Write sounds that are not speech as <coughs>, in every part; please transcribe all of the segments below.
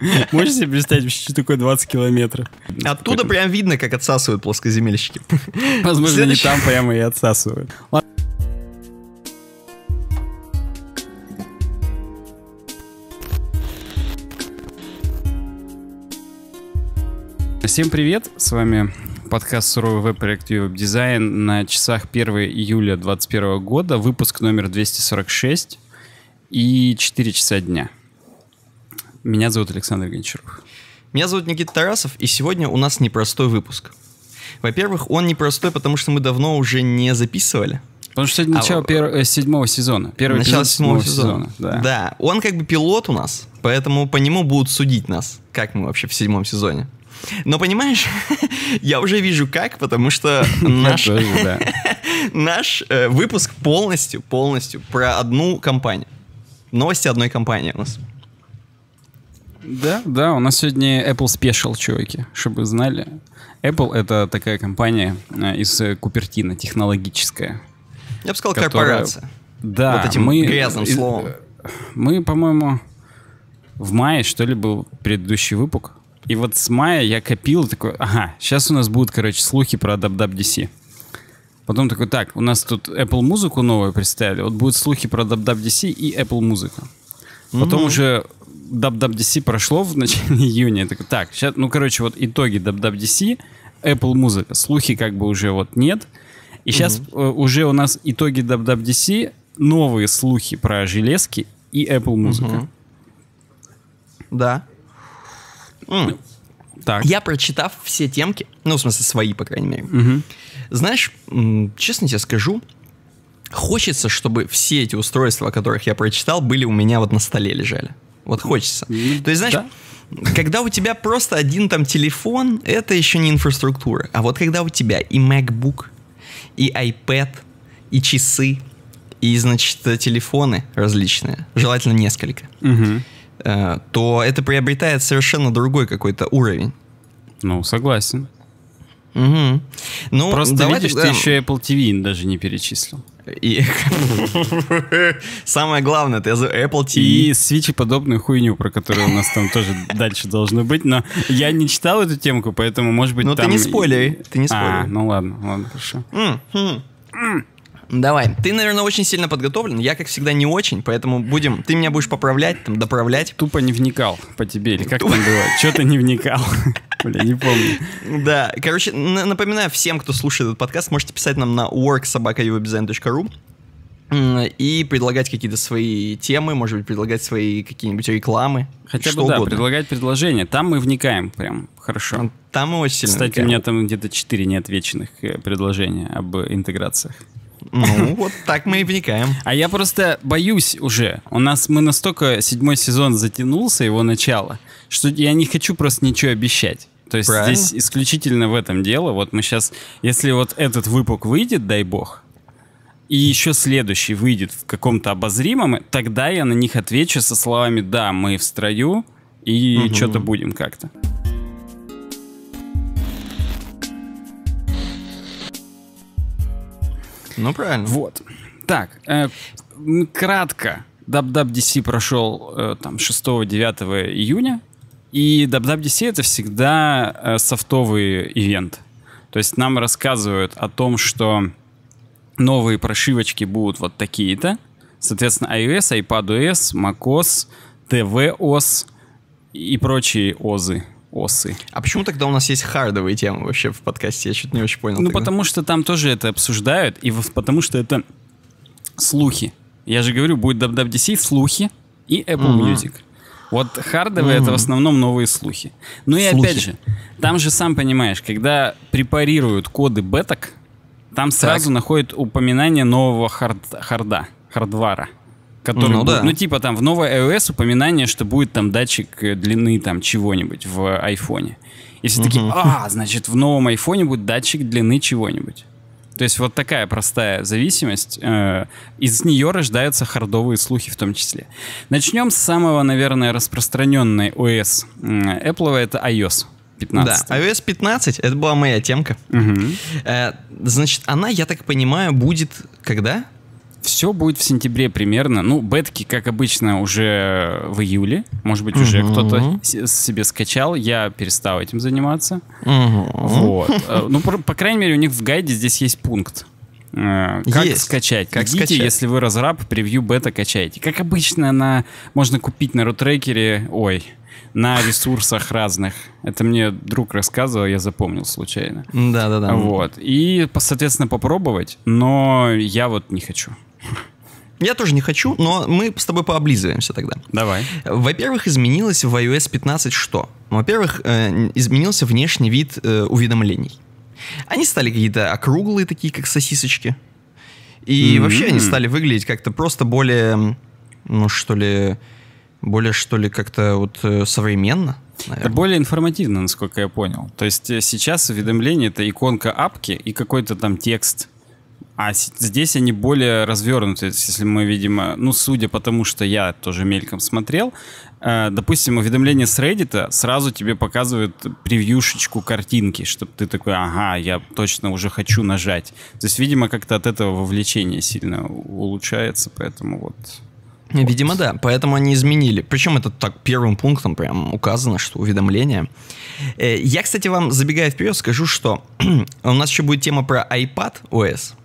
<laughs> Можешь себе представить, что такое 20 километров? Оттуда прям видно, как отсасывают плоскоземельщики. <laughs> Возможно, Следующий... не там прямо и отсасывают. Всем привет, с вами подкаст «Суровый веб-проект веб-дизайн» на часах 1 июля 2021 года, выпуск номер 246 и 4 часа дня. Меня зовут Александр Гончаров. Меня зовут Никита Тарасов, и сегодня у нас непростой выпуск. Во-первых, он непростой, потому что мы давно уже не записывали. Потому что начало а, пер... Э, седьмого сезона. Первый начало седьмого сезона. сезона. Да. да, он как бы пилот у нас, поэтому по нему будут судить нас, как мы вообще в седьмом сезоне. Но понимаешь, <laughs> я уже вижу как, потому что <laughs> наш, <laughs> наш э, выпуск полностью, полностью про одну компанию. Новости одной компании у нас. Да, да, у нас сегодня Apple Special, чуваки, чтобы вы знали. Apple — это такая компания э, из Купертина, технологическая. Я бы сказал, которая... корпорация. Да, вот этим мы, грязным словом. Мы, по-моему, в мае, что ли, был предыдущий выпуск. И вот с мая я копил такой, ага, сейчас у нас будут, короче, слухи про WWDC. Потом такой, так, у нас тут Apple музыку новую представили, вот будут слухи про WWDC и Apple музыку. Потом mm-hmm. уже WWDC прошло в начале <laughs> июня. Я такой, так, сейчас, ну, короче, вот итоги WWDC, Apple музыка, слухи как бы уже вот нет. И сейчас угу. уже у нас итоги WWDC, новые слухи про железки и Apple музыка. Угу. Да. Mm. Так. Я, прочитав все темки, ну, в смысле, свои, по крайней мере, угу. знаешь, честно тебе скажу, хочется, чтобы все эти устройства, о которых я прочитал, были у меня вот на столе лежали. Вот хочется. То есть, знаешь, да? когда у тебя просто один там телефон, это еще не инфраструктура. А вот когда у тебя и MacBook, и iPad, и часы, и, значит, телефоны различные, желательно несколько, угу. то это приобретает совершенно другой какой-то уровень. Ну, согласен. Угу. Ну, Просто давай видишь, тогда... ты еще Apple TV даже не перечислил. И <laughs> самое главное, это Apple TV. И свечи подобную хуйню, про которую у нас там тоже <laughs> дальше должно быть. Но я не читал эту темку, поэтому, может быть, Ну, ты не спойлери. Ты не спойлери. А, ну ладно, ладно, хорошо. Давай. Ты, наверное, очень сильно подготовлен. Я, как всегда, не очень, поэтому будем... Ты меня будешь поправлять, там, доправлять. Тупо не вникал по тебе, или как там было? Че ты не вникал? <laughs> Бля, не помню. Да, короче, напоминаю всем, кто слушает этот подкаст, можете писать нам на worksobakayuwebdesign.ru и предлагать какие-то свои темы, может быть, предлагать свои какие-нибудь рекламы. Хотя бы, да, угодно. предлагать предложения. Там мы вникаем прям хорошо. Там мы очень сильно Кстати, вникаем. у меня там где-то 4 неотвеченных э, предложения об интеграциях. Ну, вот так мы и вникаем. А я просто боюсь уже. У нас мы настолько седьмой сезон затянулся, его начало, что я не хочу просто ничего обещать. То есть Правильно. здесь исключительно в этом дело. Вот мы сейчас, если вот этот выпуск выйдет, дай бог, и еще следующий выйдет в каком-то обозримом, тогда я на них отвечу со словами «да, мы в строю, и угу. что-то будем как-то». Ну, правильно. Вот. Так, э, кратко. WWDC прошел э, там 6-9 июня. И WWDC это всегда э, софтовый ивент. То есть нам рассказывают о том, что новые прошивочки будут вот такие-то. Соответственно, iOS, iPadOS, macOS, tvOS и прочие озы осы. А почему тогда у нас есть хардовые темы вообще в подкасте? Я что-то не очень понял. Ну, тогда. потому что там тоже это обсуждают, и потому что это слухи. Я же говорю, будет WWDC, слухи и Apple угу. Music. Вот хардовые угу. это в основном новые слухи. Ну и слухи. опять же, там же сам понимаешь, когда препарируют коды беток, там сразу так. находят упоминание нового хард, харда, хардвара который ну, будет, да. ну типа там в новой iOS упоминание, что будет там датчик э, длины там чего-нибудь в айфоне. Если угу. такие, а, значит в новом айфоне будет датчик длины чего-нибудь. То есть вот такая простая зависимость. Э, из нее рождаются хардовые слухи в том числе. Начнем с самого, наверное, распространенной OS Apple, это iOS. 15. Да, iOS 15, это была моя темка. Угу. Э, значит, она, я так понимаю, будет когда? Все будет в сентябре примерно. Ну, бетки, как обычно, уже в июле. Может быть, уже угу. кто-то себе скачал. Я перестал этим заниматься. Угу. Вот. Э, ну, по, по крайней мере, у них в гайде здесь есть пункт. Э, как есть. скачать? Как Идите, скачать? если вы разраб, превью бета качаете. Как обычно, на можно купить на рутрекере, ой, на ресурсах разных. Это мне друг рассказывал, я запомнил случайно. Да-да-да. Вот. И, соответственно, попробовать, но я вот не хочу. Я тоже не хочу, но мы с тобой пооблизываемся тогда. Давай. Во-первых, изменилось в iOS 15 что? Во-первых, э, изменился внешний вид э, уведомлений. Они стали какие-то округлые, такие как сосисочки. И mm-hmm. вообще они стали выглядеть как-то просто более, ну что ли, более что ли как-то вот э, современно. Наверное. Это более информативно, насколько я понял. То есть сейчас уведомление это иконка апки и какой-то там текст а здесь они более развернуты. Если мы, видимо, ну, судя по тому, что я тоже мельком смотрел, э, допустим, уведомление с Reddit сразу тебе показывают превьюшечку картинки, чтобы ты такой, ага, я точно уже хочу нажать. То есть, видимо, как-то от этого вовлечение сильно улучшается, поэтому вот... Видимо, да. Поэтому они изменили. Причем это так первым пунктом прям указано, что уведомление. Э, я, кстати, вам, забегая вперед, скажу, что <clears throat> у нас еще будет тема про iPad OS.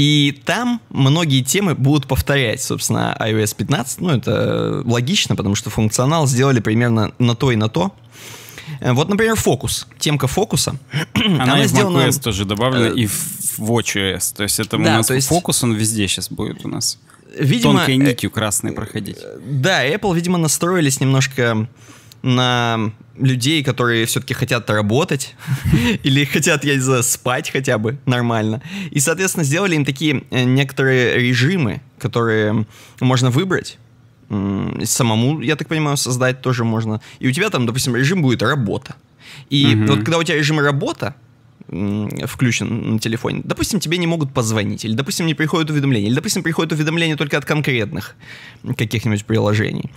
И там многие темы будут повторять, собственно, iOS 15. Ну, это логично, потому что функционал сделали примерно на то и на то. Э, вот, например, фокус. Темка фокуса. <clears throat> Она, она и в сделана... macOS тоже добавлена, э, и в WatchOS. То есть это да, у нас есть... фокус, он везде сейчас будет у нас. Видимо, Тонкой э, нитью красной проходить. Да, Apple, видимо, настроились немножко на людей, которые все-таки хотят работать <laughs> или хотят, я не знаю, спать хотя бы нормально. И, соответственно, сделали им такие э, некоторые режимы, которые можно выбрать. Самому, я так понимаю, создать тоже можно. И у тебя там, допустим, режим будет работа. И угу. вот когда у тебя режим работа, включен на телефоне. Допустим, тебе не могут позвонить, или, допустим, не приходят уведомления, или, допустим, приходят уведомления только от конкретных каких-нибудь приложений.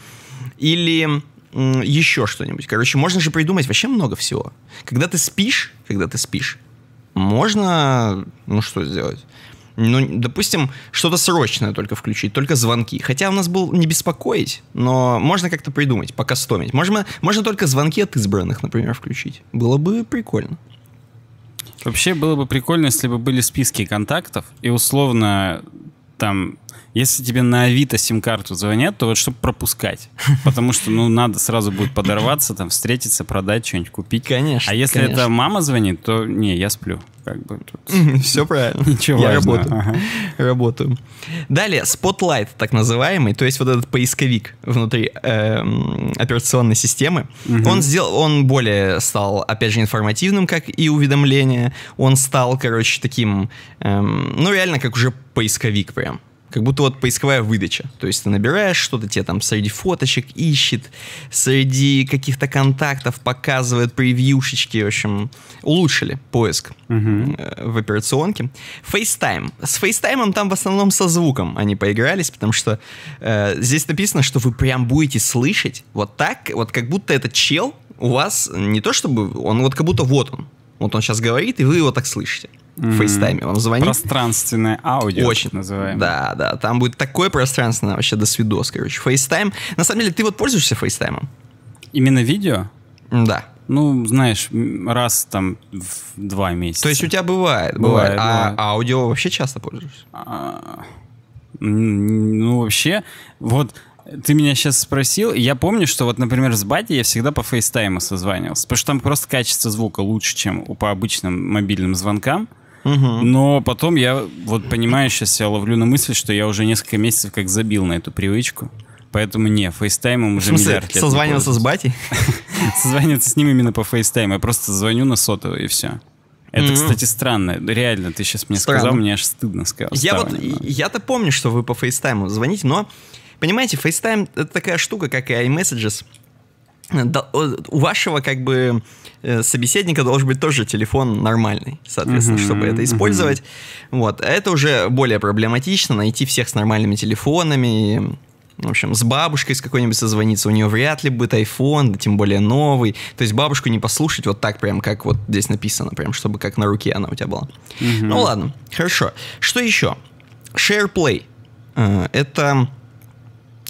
Или еще что-нибудь. Короче, можно же придумать вообще много всего. Когда ты спишь, когда ты спишь, можно, ну что сделать? Ну, допустим, что-то срочное только включить, только звонки. Хотя у нас был не беспокоить, но можно как-то придумать, покастомить. Можно, можно только звонки от избранных, например, включить. Было бы прикольно. Вообще было бы прикольно, если бы были списки контактов, и условно там если тебе на Авито сим-карту звонят, то вот чтобы пропускать. <laughs> Потому что, ну, надо сразу будет подорваться, там, встретиться, продать, что-нибудь купить. Конечно. А если конечно. это мама звонит, то не, я сплю. Как бы тут... <laughs> Все правильно. <laughs> Ничего Я важного. работаю. Ага. Работаю. Далее, Spotlight, так называемый, то есть вот этот поисковик внутри э, операционной системы. Угу. Он сделал, он более стал, опять же, информативным, как и уведомления. Он стал, короче, таким, э, ну, реально, как уже поисковик прям как будто вот поисковая выдача. То есть ты набираешь что-то, тебе там среди фоточек ищет, среди каких-то контактов показывает превьюшечки, в общем, улучшили поиск угу. в операционке. FaceTime. С FaceTime там в основном со звуком они поигрались, потому что э, здесь написано, что вы прям будете слышать вот так, вот как будто этот чел у вас не то чтобы, он вот как будто вот он. Вот он сейчас говорит, и вы его так слышите в FaceTime е вам звонит. Пространственное аудио. Очень. Называем. Да, да. Там будет такое пространственное вообще до свидос, короче. FaceTime. На самом деле, ты вот пользуешься FaceTime ом? Именно видео? Да. Ну, знаешь, раз там в два месяца. То есть у тебя бывает, бывает. бывает а бывает. аудио вообще часто пользуешься? А, ну, вообще, вот ты меня сейчас спросил, я помню, что вот, например, с батей я всегда по FaceTime у созванивался, потому что там просто качество звука лучше, чем по обычным мобильным звонкам. Угу. Но потом я вот понимаю, сейчас я ловлю на мысли, что я уже несколько месяцев как забил на эту привычку. Поэтому не, FaceTime ом уже В смысле, миллиард лет созваниваться с батей? <laughs> Созваниваться с ним именно по FaceTime у. Я просто звоню на сотовый и все. Это, mm-hmm. кстати, странно. Реально, ты сейчас мне странно. сказал, мне аж стыдно сказал. Я вот, я-то помню, что вы по FaceTime у звоните, но, понимаете, FaceTime — это такая штука, как и iMessages. У вашего, как бы, Э, собеседника должен быть тоже телефон нормальный, соответственно, uh-huh, чтобы это использовать. Uh-huh. Вот. А это уже более проблематично, найти всех с нормальными телефонами. В общем, с бабушкой с какой-нибудь созвониться, у нее вряд ли будет iPhone, да тем более новый. То есть бабушку не послушать вот так прям, как вот здесь написано, прям, чтобы как на руке она у тебя была. Uh-huh. Ну ладно, хорошо. Что еще? SharePlay. Э, это,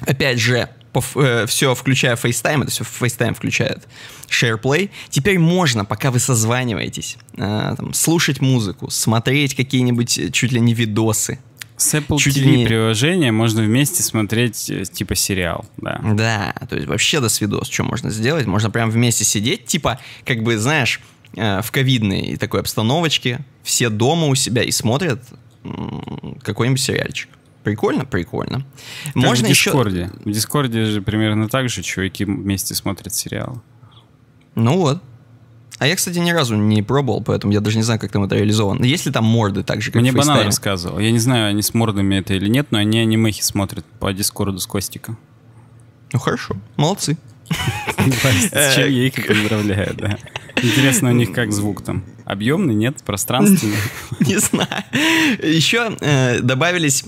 опять же, э, все включая FaceTime, это все FaceTime включает SharePlay. Теперь можно, пока вы созваниваетесь, э, там, слушать музыку, смотреть какие-нибудь чуть ли не видосы. С Apple Чуть TV не... приложения можно вместе смотреть типа сериал, да. Да, то есть вообще до свидос, что можно сделать? Можно прям вместе сидеть, типа, как бы, знаешь, в ковидной такой обстановочке, все дома у себя и смотрят какой-нибудь сериальчик. Прикольно, прикольно. Как Можно в Discord е. Еще... В Discord е же примерно так же чуваки вместе смотрят сериалы. Ну вот. А я, кстати, ни разу не пробовал, поэтому я даже не знаю, как там это реализовано. Есть ли там морды так же, как Мне в Банан рассказывал. Я не знаю, они с мордами это или нет, но они анимехи смотрят по Discord у с Костиком. Ну хорошо, молодцы. С чем я их поздравляю, да. Интересно, у них как звук там? Объемный, нет? Пространственный? <laughs> Не знаю. Еще э, добавились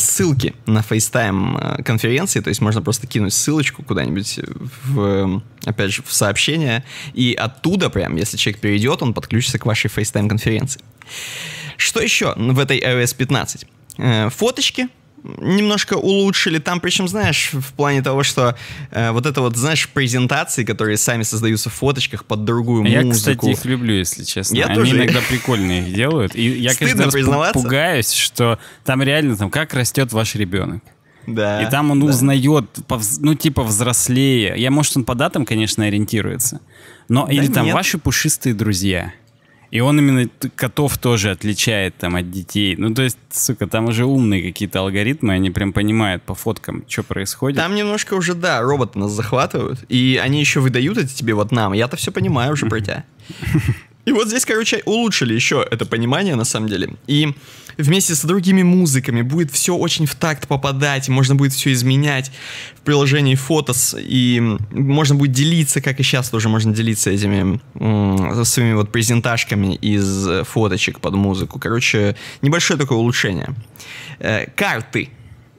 ссылки на FaceTime э, конференции, то есть можно просто кинуть ссылочку куда-нибудь в, опять же, в сообщение, и оттуда прям, если человек перейдет, он подключится к вашей FaceTime конференции. Что еще в этой iOS 15? Э, фоточки, немножко улучшили там, причем, знаешь, в плане того, что э, вот это вот, знаешь, презентации, которые сами создаются в фоточках под другую я, музыку. Я, кстати, их люблю, если честно. Я Они тоже... иногда прикольные их делают. И я, Стыдно каждый раз пугаюсь, что там реально там как растет ваш ребенок. Да. И там он да. узнает, ну, типа, взрослее. Я, может, он по датам, конечно, ориентируется. Но, да или там нет. ваши пушистые друзья. И он именно котов тоже отличает там от детей. Ну, то есть, сука, там уже умные какие-то алгоритмы, они прям понимают по фоткам, что происходит. Там немножко уже, да, роботы нас захватывают, и они еще выдают это тебе вот нам. Я-то все понимаю уже <laughs> про тебя. И вот здесь, короче, улучшили еще это понимание, на самом деле. И вместе с другими музыками будет все очень в такт попадать, можно будет все изменять в приложении Photos, и можно будет делиться, как и сейчас тоже можно делиться этими своими вот презентажками из фоточек под музыку. Короче, небольшое такое улучшение. Э, карты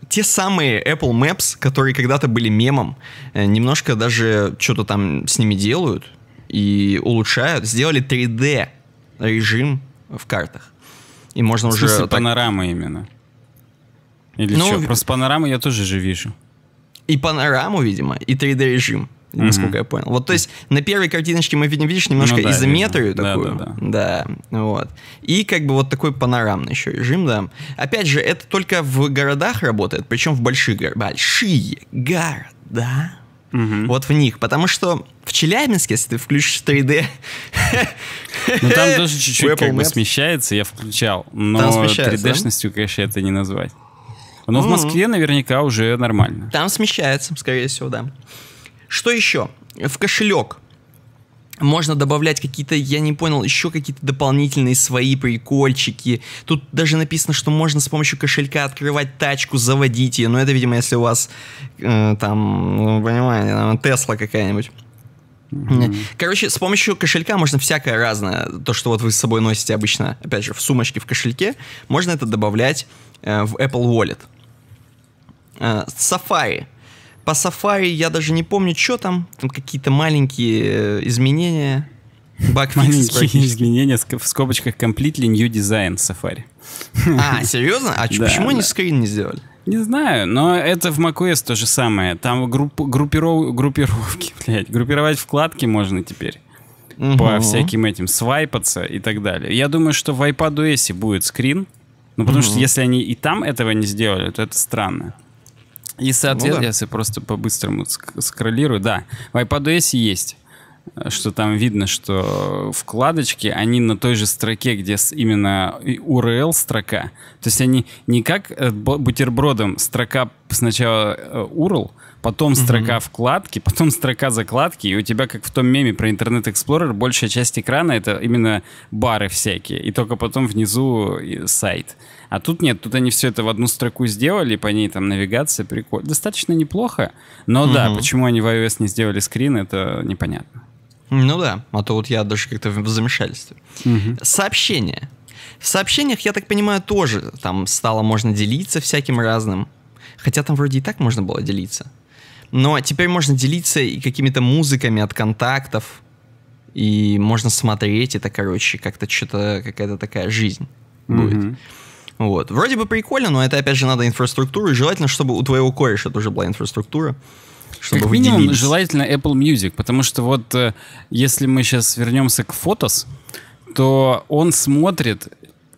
те самые Apple Maps, которые когда-то были мемом, э, немножко даже что-то там с ними делают и улучшают, сделали 3D режим в картах. И можно в уже... Так... панорама именно? Или ну, что? Просто панораму я тоже же вижу. И панораму, видимо, и 3D режим насколько mm-hmm. я понял. Вот, то есть на первой картиночке мы видим, видишь, немножко ну, да, изометрию видно. такую. Да, да, да. вот. И как бы вот такой панорамный еще режим, да. Опять же, это только в городах работает, причем в больших городах. Большие города Угу. Вот в них. Потому что в Челябинске, если ты включишь 3D... Ну там тоже <laughs> чуть-чуть как бы смещается, я включал. Но 3D-шностью, конечно, это не назвать. Но в Москве наверняка уже нормально. Там смещается, скорее всего, да. Что еще? В кошелек можно добавлять какие-то, я не понял, еще какие-то дополнительные свои прикольчики. Тут даже написано, что можно с помощью кошелька открывать тачку, заводить ее. Но это, видимо, если у вас э, там, ну, понимаете, Тесла какая-нибудь. Mm-hmm. Короче, с помощью кошелька можно всякое разное. То, что вот вы с собой носите обычно, опять же, в сумочке, в кошельке, можно это добавлять э, в Apple Wallet. Э, Safari по Safari я даже не помню, что там. Там какие-то маленькие э, изменения. Маленькие изменения в скобочках Completely New Design Safari. А, серьезно? А да, почему да. они скрин не сделали? Не знаю, но это в macOS то же самое. Там групп, группиров, группировки, <laughs> блядь, группировать вкладки можно теперь. Угу. По всяким этим, свайпаться и так далее. Я думаю, что в iPadOS будет скрин. Ну, потому угу. что если они и там этого не сделали, то это странно. И, соответственно, ну, да. если просто по-быстрому скроллирую, да, в iPadOS есть что там видно, что вкладочки, они на той же строке, где именно URL строка. То есть они не как э, бутербродом строка сначала э, URL, потом угу. строка вкладки, <laughs> потом строка закладки, и у тебя, как в том меме про Internet Explorer, большая часть экрана — это именно бары всякие, и только потом внизу сайт. А тут нет, тут они все это в одну строку сделали, по ней там навигация, прикольно. Достаточно неплохо, но угу. да, почему они в iOS не сделали скрин, это непонятно. Ну да, а то вот я даже как-то в замешательстве. Угу. Сообщения. В сообщениях, я так понимаю, тоже там стало можно делиться всяким разным. Хотя там вроде и так можно было делиться. Но теперь можно делиться и какими-то музыками от контактов. И можно смотреть это, короче, как-то что-то, какая-то такая жизнь будет. Вот. Вроде бы прикольно, но это, опять же, надо инфраструктуру, и желательно, чтобы у твоего кореша тоже была инфраструктура. Чтобы как минимум, желательно Apple Music, потому что вот э, если мы сейчас вернемся к фотос, то он смотрит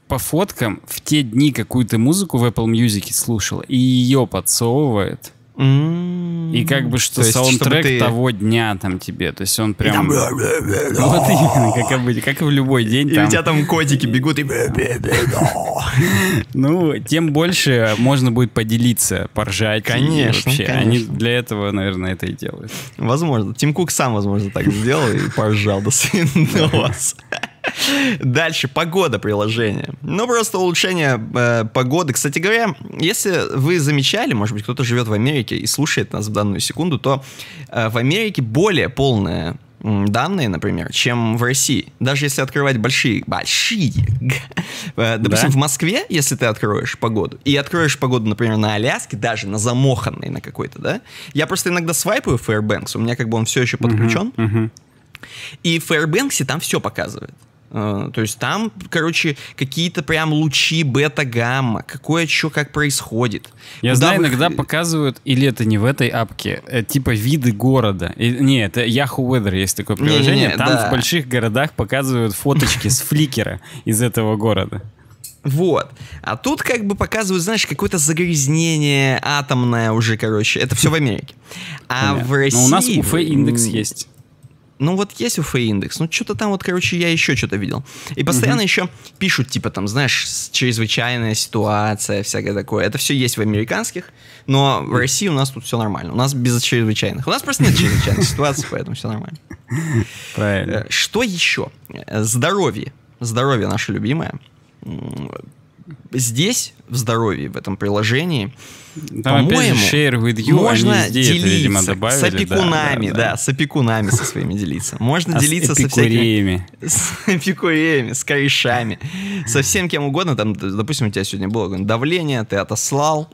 по фоткам в те дни какую-то музыку в Apple Music слушал и ее подсовывает. И как бы что саундтрек ты... того дня там тебе, то есть он прям... Вот именно, как, обычно, как и в любой день. И там... у тебя там котики бегут и... <laughs> Ну, тем больше можно будет поделиться, поржать. Конечно, вообще. конечно. Они для этого, наверное, это и делают. Возможно. Тим Кук сам, возможно, так сделал и поржал до свидания. <laughs> Дальше, погода приложения. Ну, просто улучшение э, погоды. Кстати говоря, если вы замечали, может быть, кто-то живет в Америке и слушает нас в данную секунду, то э, в Америке более полная данные, например, чем в России. Даже если открывать большие, большие, <laughs> э, допустим, да? в Москве, если ты откроешь погоду, и откроешь погоду, например, на Аляске, даже на замоханной на какой-то, да, я просто иногда свайпаю Fairbanks, у меня как бы он все еще подключен, uh-huh, uh-huh. и в Fairbanks там все показывает. Э, то есть там, короче, какие-то прям лучи бета-гамма, какое что как происходит. Я Куда знаю, вы... иногда показывают, или это не в этой апке, э, типа виды города. И, не, это Yahoo Weather есть такое приложение. Не, не, там да. в больших городах показывают фоточки с фликера из этого города. Вот. А тут как бы показывают, знаешь, какое-то загрязнение атомное уже, короче. Это все в Америке. А Понятно. в России... Но у нас UF-индекс есть. Ну вот есть УФ индекс, ну что-то там вот, короче, я еще что-то видел. И постоянно угу. еще пишут, типа там, знаешь, чрезвычайная ситуация, всякое такое. Это все есть в американских, но в России у нас тут все нормально. У нас без чрезвычайных. У нас просто нет чрезвычайных <laughs> ситуаций, поэтому все нормально. Правильно. Э, что еще? Здоровье. Здоровье наше любимое здесь, в здоровье, в этом приложении, по-моему, можно везде делиться это, видимо, добавили, с опекунами, да, да, да. с опекунами со своими делиться. Можно а делиться с со всякими... С эпикуреями, с корешами, со всем кем угодно. Там, допустим, у тебя сегодня было давление, ты отослал,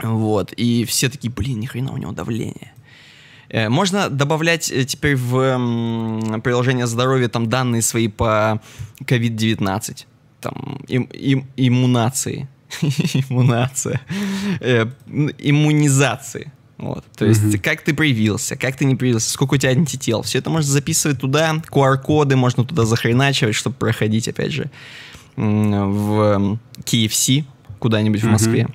вот, и все такие, блин, ни хрена у него давление. Э, можно добавлять э, теперь в приложение здоровья там данные свои по COVID-19 там, им, им, иммунации. <laughs> Иммунация. Э, иммунизации. Вот. То есть, mm-hmm. как ты проявился, как ты не проявился, сколько у тебя антител. Все это можно записывать туда, QR-коды можно туда захреначивать, чтобы проходить, опять же, в KFC куда-нибудь mm-hmm. в Москве.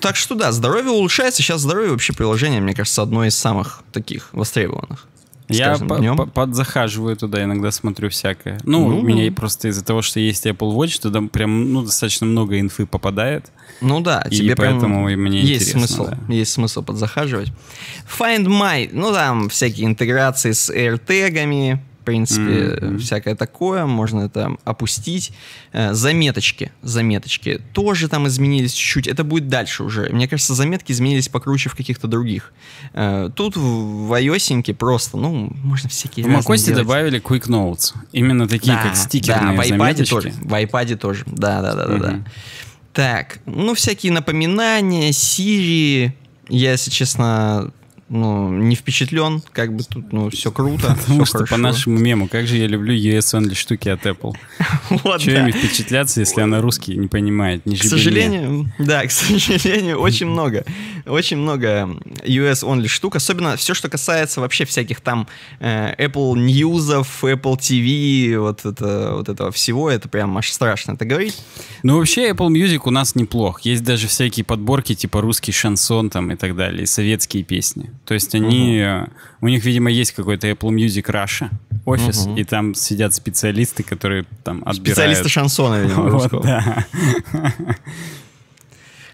Так что да, здоровье улучшается. Сейчас здоровье вообще приложение, мне кажется, одно из самых таких востребованных. Я по подзахаживаю туда, иногда смотрю всякое. Ну, ну, у меня просто из-за того, что есть Apple Watch, туда прям ну, достаточно много инфы попадает. Ну да, и тебе поэтому прям мне есть смысл, да. есть смысл подзахаживать. Find My, ну там всякие интеграции с AirTag'ами, принципе, mm-hmm. всякое такое, можно это опустить. Э, заметочки, заметочки тоже там изменились чуть-чуть. Это будет дальше уже. Мне кажется, заметки изменились покруче в каких-то других. Э, тут в iOS просто, ну, можно всякие В macOS добавили Quick Notes. Именно такие, да, как стикерные да, в iPad тоже. В iPad тоже. Да, да, да, да, да. Так, ну, всякие напоминания, Siri. Я, если честно, ну, не впечатлен, как бы тут, ну, все круто, <laughs> Потому что по нашему мему, как же я люблю US-only штуки от Apple. <laughs> вот, Чего да. ими впечатляться, если она русский не понимает, не К сожалению, <laughs> да, к сожалению, очень много, очень много US-only штук, особенно все, что касается вообще всяких там э, Apple News, Apple TV, вот, это, вот этого всего, это прям аж страшно это говорить. Ну, вообще Apple Music у нас неплох. Есть даже всякие подборки, типа русский шансон там и так далее, и советские песни. То есть они, угу. у них, видимо, есть какой-то Apple Music Russia офис, угу. и там сидят специалисты, которые там отбирают... Специалисты шансона, видимо. <laughs> Вот, да.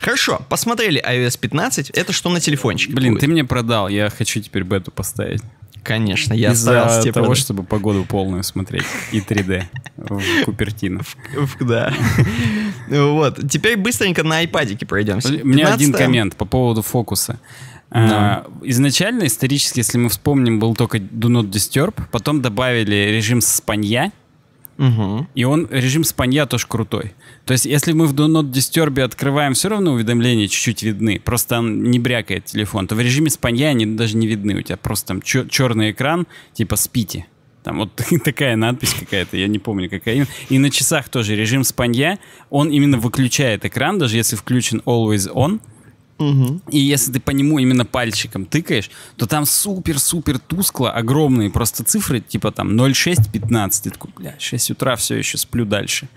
Хорошо, посмотрели iOS 15. Это что на телефончике Блин, будет? ты мне продал, я хочу теперь бету поставить. Конечно, я Из-за старался того, продать. чтобы погоду полную смотреть и 3D в Купертино. <laughs> Да. <laughs> Вот. Теперь быстренько на айпадике пройдемся. У меня один коммент по поводу фокуса. А, изначально, исторически, если мы вспомним, был только Do Not Disturb, потом добавили режим спанья, Угу. И он, режим спанья тоже крутой. То есть, если мы в Do Not Disturb открываем, все равно уведомления чуть-чуть видны. Просто он не брякает телефон. То в режиме спанья они даже не видны. У тебя просто там черный экран, типа спите. Там вот <laughs> такая надпись какая-то, я не помню, какая именно. И на часах тоже режим спанья, он именно выключает экран, даже если включен Always On. Угу. И если ты по нему именно пальчиком тыкаешь, то там супер-супер тускло, огромные просто цифры, типа там 0,6-15. Ты такой, бля, 6 утра все еще сплю дальше.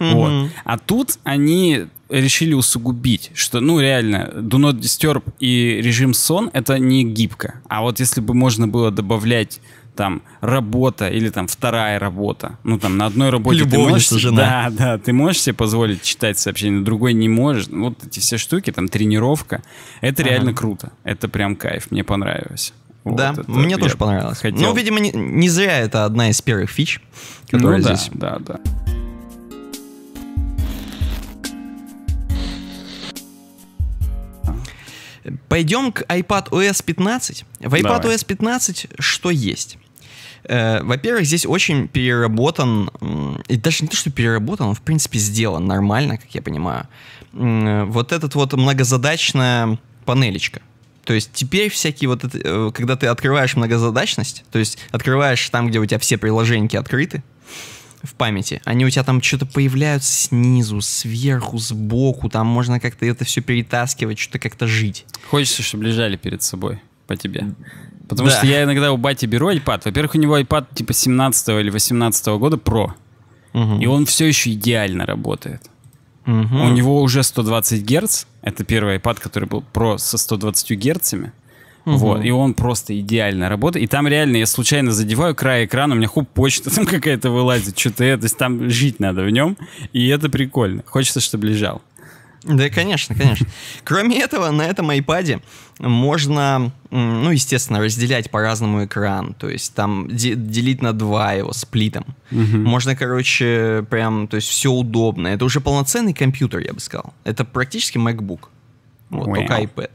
Угу. Вот. А тут они решили усугубить, что, ну, реально, Do Not Disturb и режим сон — это не гибко. А вот если бы можно было добавлять там работа или там вторая работа. Ну там на одной работе Любовница, ты можешь... жена. Да, да, ты можешь себе позволить читать сообщения, на другой не можешь. Вот эти все штуки, там тренировка, это ага. реально круто. Это прям кайф, мне понравилось. Вот да, это мне тоже понравилось. Хотел... Ну, видимо, не, не зря это одна из первых фич, которая ну, здесь. Да, да, да. Пойдем к iPad OS 15. В iPad Давай. OS 15 что есть? Э, во-первых, здесь очень переработан, и даже не то, что переработан, он, в принципе, сделан нормально, как я понимаю. Вот этот вот многозадачная панелечка. То есть теперь всякие вот, это, э, когда ты открываешь многозадачность, то есть открываешь там, где у тебя все приложения открыты, в памяти. Они у тебя там что-то появляются снизу, сверху, сбоку. Там можно как-то это все перетаскивать, что-то как-то жить. Хочется, чтобы лежали перед собой по тебе. Потому да. что я иногда у бати беру iPad. Во-первых, у него iPad типа 17 или 18 года Pro. Угу. И он все еще идеально работает. Угу. У него уже 120 Гц. Это первый iPad, который был Pro со 120 герцами. Угу. Вот, и он просто идеально работает. И там реально я случайно задеваю край экрана, у меня хоп, почта там <laughs> какая-то вылазит, что-то это, то есть там жить надо в нем, и это прикольно. Хочется, чтобы лежал. Да, конечно, конечно. Кроме этого, на этом iPad можно, ну, естественно, разделять по-разному экран. То есть там де- делить на два его сплитом. Угу. Можно, короче, прям, то есть все удобно. Это уже полноценный компьютер, я бы сказал. Это практически MacBook. Вот, wow. только iPad.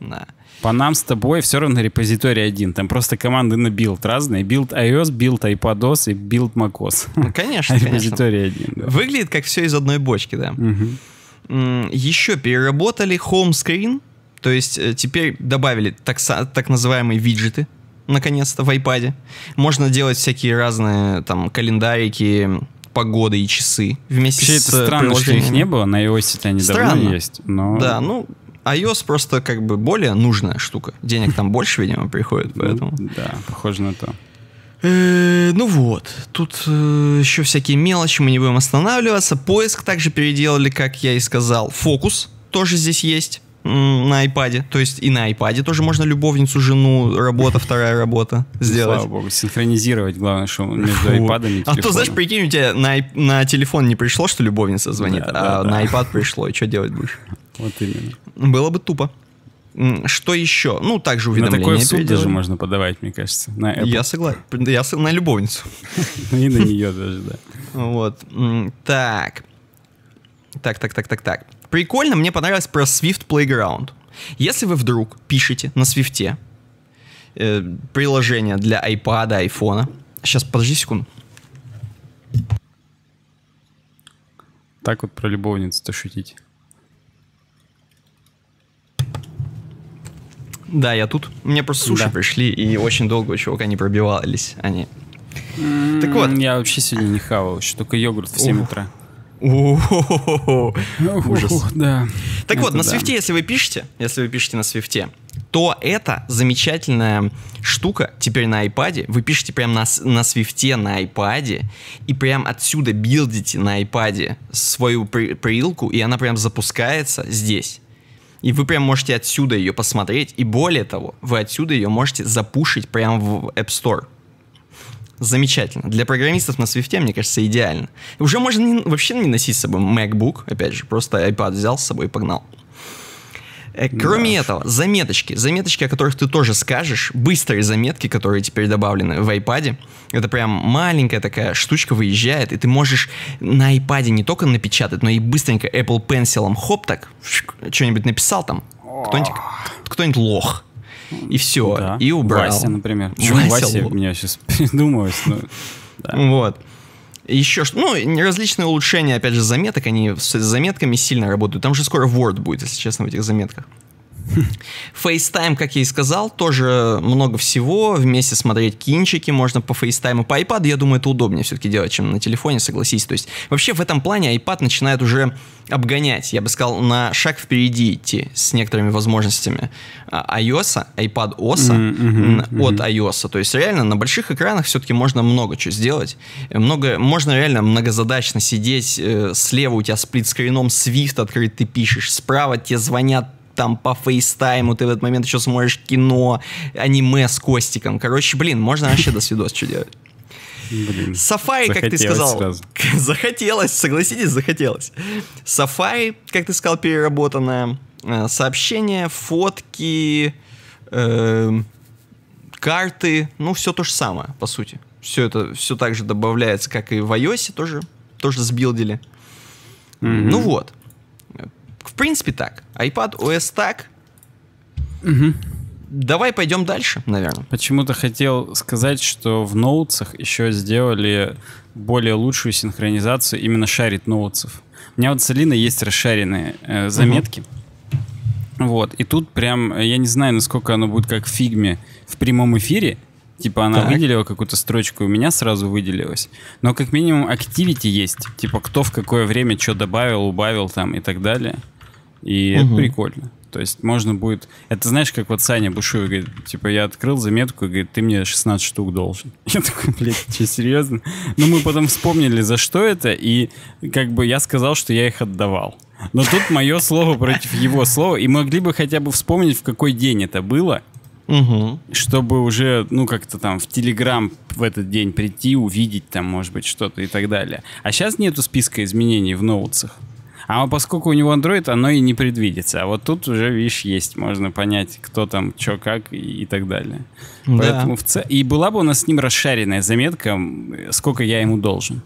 Да. Но нам с тобой все равно репозиторий один. Там просто команды на build разные. Build iOS, build iPadOS и build macOS. Ну, конечно, а <laughs> репозиторий один. Да. Выглядит как все из одной бочки, да. Угу. Еще переработали home screen. То есть э, теперь добавили так, так называемые виджеты, наконец-то, в iPad. Можно делать всякие разные там календарики, погоды и часы вместе Вообще с это странно, что их не было, на iOS они Странно. давно есть. Но... Да, ну, iOS просто как бы более нужная штука. Денег там больше, видимо, приходит, ну, поэтому... Да, похоже на то. Э, ну вот, тут э, еще всякие мелочи, мы не будем останавливаться. Поиск также переделали, как я и сказал. Фокус тоже здесь есть на iPad. То есть и на iPad тоже можно любовницу, жену, работа, вторая работа сделать. Слава богу, синхронизировать, главное, что между iPad и А то, знаешь, прикинь, у тебя на, на телефон не пришло, что любовница звонит, да, а да, на iPad пришло, и что делать будешь? Вот именно. Было бы тупо. Что еще? Ну, также уведомления. На такой в суд даже можно подавать, мне кажется. На Apple. Я согласен. Я на любовницу. <laughs> И на нее даже, да. Вот. Так. Так, так, так, так, так. Прикольно, мне понравилось про Swift Playground. Если вы вдруг пишете на Swift э, приложение для iPad, iPhone. Сейчас, подожди секунду. Так вот про любовницу-то шутить. Да, я тут. Мне просто суши да. пришли, и очень долго у чувака не пробивались они. Mm, так вот. Я вообще сегодня не хавал, еще только йогурт в 7 утра. Ужас. Да. Так вот, на свифте, если вы пишете, если вы пишете на свифте, то это замечательная штука теперь на iPad. Вы пишете прямо на, на свифте на iPad и прям отсюда билдите на iPad свою при, прилку, и она прям запускается здесь. И вы прям можете отсюда ее посмотреть. И более того, вы отсюда ее можете запушить прямо в App Store. Замечательно. Для программистов на Swift, мне кажется, идеально. Уже можно не, вообще не носить с собой MacBook, опять же, просто iPad взял с собой и погнал. Э, кроме да. этого, заметочки. Заметочки, о которых ты тоже скажешь. Быстрые заметки, которые теперь добавлены в iPad. Это прям маленькая такая штучка выезжает, и ты можешь на iPad не только напечатать, но и быстренько Apple Pencil хоп так, что-нибудь написал там. Кто-нибудь, кто-нибудь лох и все, да. и убрал. Вася, например. Вася, Вася меня сейчас <laughs> придумалось? Ну, да. Вот. Еще что, ну, различные улучшения, опять же, заметок, они с заметками сильно работают. Там же скоро Word будет, если честно, в этих заметках. <laughs> FaceTime, как я и сказал, тоже много всего. Вместе смотреть кинчики можно по FaceTime. По iPad, я думаю, это удобнее все-таки делать, чем на телефоне, согласись. То есть вообще в этом плане iPad начинает уже обгонять, я бы сказал, на шаг впереди идти с некоторыми возможностями а, iOS, iPad OS mm-hmm, от iOS. То есть реально на больших экранах все-таки можно много чего сделать. Много, можно реально многозадачно сидеть, э, слева у тебя сплитскрином Swift открыт, ты пишешь, справа тебе звонят там по фейстайму, ты в этот момент еще смотришь кино, аниме с Костиком. Короче, блин, можно вообще до свидос что делать. Блин, Safari, как ты сказал, сразу. <laughs> захотелось, согласитесь, захотелось. Safari, как ты сказал, переработанное. Э, сообщения, фотки, э, карты, ну, все то же самое, по сути. Все это все так же добавляется, как и в iOS, тоже, тоже сбилдили. Mm-hmm. Ну вот. В принципе, так. iPad OS так. Угу. Давай пойдем дальше, наверное. Почему-то хотел сказать, что в ноутсах еще сделали более лучшую синхронизацию именно шарит ноутсов. У меня вот с Алиной есть расшаренные э, заметки. Угу. Вот. И тут прям, я не знаю, насколько оно будет как в фигме в прямом эфире, Типа она так. выделила какую-то строчку, у меня сразу выделилась. Но как минимум activity есть. Типа кто в какое время что добавил, убавил там и так далее. И угу. это прикольно. То есть можно будет... Это знаешь, как вот Саня Бушуев говорит, типа, я открыл заметку и говорит, ты мне 16 штук должен. <laughs> Я такой, блядь, что, серьезно? Но мы потом вспомнили, за что это, и как бы я сказал, что я их отдавал. Но тут мое слово против его слова, и могли бы хотя бы вспомнить, в какой день это было, Угу. Чтобы уже, ну, как-то там в Телеграм в этот день прийти, увидеть там, может быть, что-то и так далее. А сейчас нету списка изменений в ноутсах. А поскольку у него Android, оно и не предвидится. А вот тут уже, видишь, есть. Можно понять, кто там, что, как и, и так далее. Да. Поэтому в ц... И была бы у нас с ним расшаренная заметка, сколько я ему должен.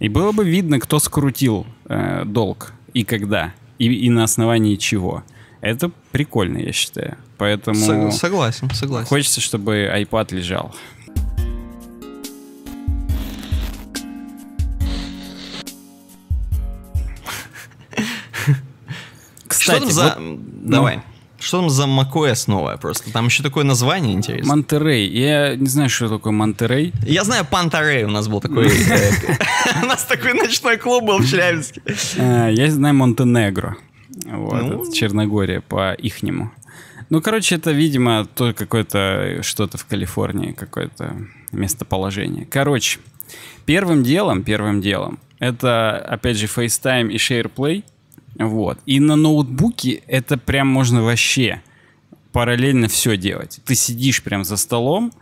И было бы видно, кто скрутил э, долг и когда, и, и на основании чего. Это прикольно, я считаю. Поэтому... Согласен, согласен. Хочется, чтобы iPad лежал. Кстати, что там за... Вот, Давай. Ну, что там за macOS новое просто? Там еще такое название интересное. Монтерей. Я не знаю, что такое Монтерей. Я знаю Пантерей. У нас был такой... <laughs> Э, <laughs> у нас такой ночной клуб был в Челябинске. Э, я знаю Монтенегро. Вот, ну... Черногория по-ихнему. Ну, короче, это, видимо, то какое-то что-то в Калифорнии, какое-то местоположение. Короче, первым делом, первым делом, это, опять же, FaceTime и SharePlay. Вот. И на ноутбуке это прям можно вообще параллельно все делать. Ты сидишь прям за столом,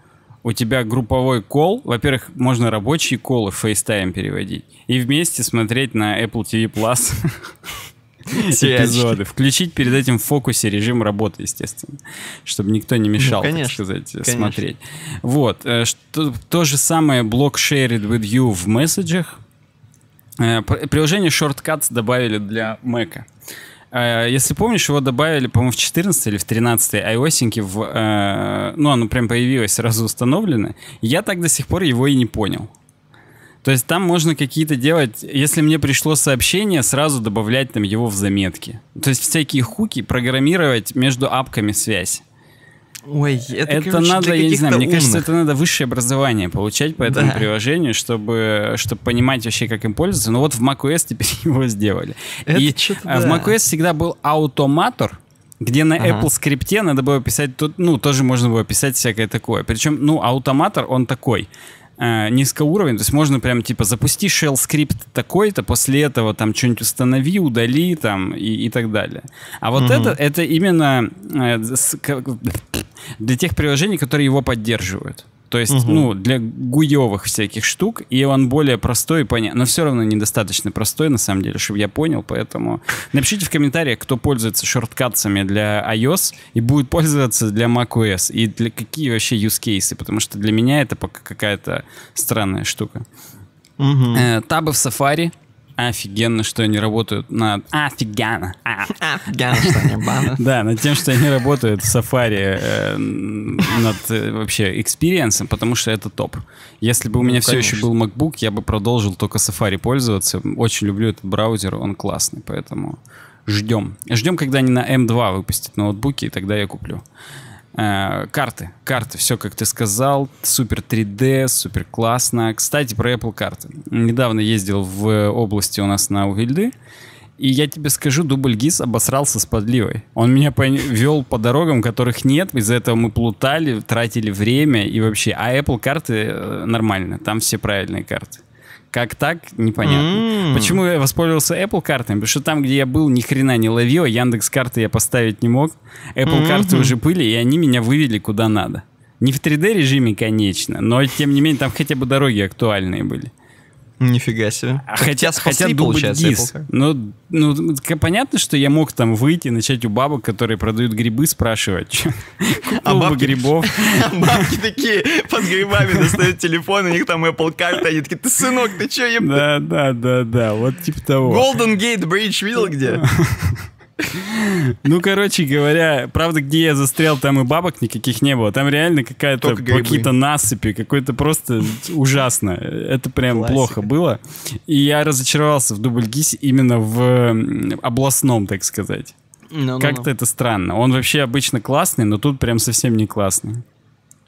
у тебя групповой кол. Во-первых, можно рабочие колы в FaceTime переводить. И вместе смотреть на Apple TV Plus. <laughs> эпизоды. Включить перед этим в фокусе режим работы, естественно, чтобы никто не мешал, ну, конечно, так сказать, конечно. смотреть. Вот. Э, что, то же самое блок Shared with You в месседжах. Э, приложение Shortcuts добавили для Mac. Э, если помнишь, его добавили, по-моему, в 14 или в 13 iOS, в, ну, оно прям появилось, сразу установлено. Я так до сих пор его и не понял. То есть там можно какие-то делать, если мне пришло сообщение, сразу добавлять там его в заметки. То есть всякие хуки программировать между апками связь. Ой, это, это короче, надо, я не знаю, умных. мне кажется, это надо высшее образование получать по этому да. приложению, чтобы, чтобы понимать вообще, как им пользоваться. Но вот в macOS теперь <laughs> его сделали. Это И да. в macOS всегда был аутоматор, где на ага. Apple скрипте надо было писать, тут, ну, тоже можно было писать всякое такое. Причем, ну, аутоматор, он такой э, низкоуровень, то есть можно прям типа запусти shell скрипт такой-то, после этого там что-нибудь установи, удали там и, и так далее. А вот угу. это, это именно э, для тех приложений, которые его поддерживают. То есть, угу. ну, для гуевых всяких штук, и он более простой и понятный. Но все равно недостаточно простой, на самом деле, чтобы я понял, поэтому напишите в комментариях, кто пользуется shortcuts ами для iOS и будет пользоваться для macOS, и для какие вообще use cases, потому что для меня это пока какая-то странная штука. Угу. Э, табы в Safari, Офигенно, что они работают над... Офигенно. А. Офигенно, что они банят. <laughs> Да, над тем, что они работают в Safari э, над э, вообще experience ом, потому что это топ. Если бы у меня ну, все еще был MacBook, я бы продолжил только Safari пользоваться. Очень люблю этот браузер, он классный, поэтому Ждем. Ждем, когда они на M2 выпустят ноутбуки, и тогда я куплю. Э, карты, карты, все как ты сказал, супер 3D, супер классно. Кстати, про Apple карты. Недавно ездил в области у нас на Увильды, и я тебе скажу, дубль ГИС обосрался с подливой. Он меня вел по дорогам, которых нет, из-за этого мы плутали, тратили время и вообще. А Apple карты э, нормально, там все правильные карты. Как так, непонятно. Mm. Почему я воспользовался Apple картами? Потому что там, где я был, ни хрена не ловил, Яндекс карты я поставить не мог. Apple mm-hmm. карты уже были, и они меня вывели куда надо. Не в 3D режиме, конечно, но тем не менее там хотя бы дороги актуальные были. Нифига себе. А хотя, хотя получается, гис. Ну, ну, понятно, что я мог там выйти, начать у бабок, которые продают грибы, спрашивать. <laughs> А бабки, грибов. <laughs> Бабки такие под грибами достают телефон, у них там Apple карта, они такие, ты сынок, ты чё, еб... Да, да, да, да, вот типа того. Golden Gate Bridge видел где? <laughs> <laughs> Ну, короче говоря, правда, где я застрял, там и бабок никаких не было. Там реально какая-то какие-то насыпи, какой-то просто ужасно. Это прям Классика. плохо было. И я разочаровался в дубль ГИСе именно в областном, так сказать. No, no, Как-то no. это странно. Он вообще обычно классный, но тут прям совсем не классный.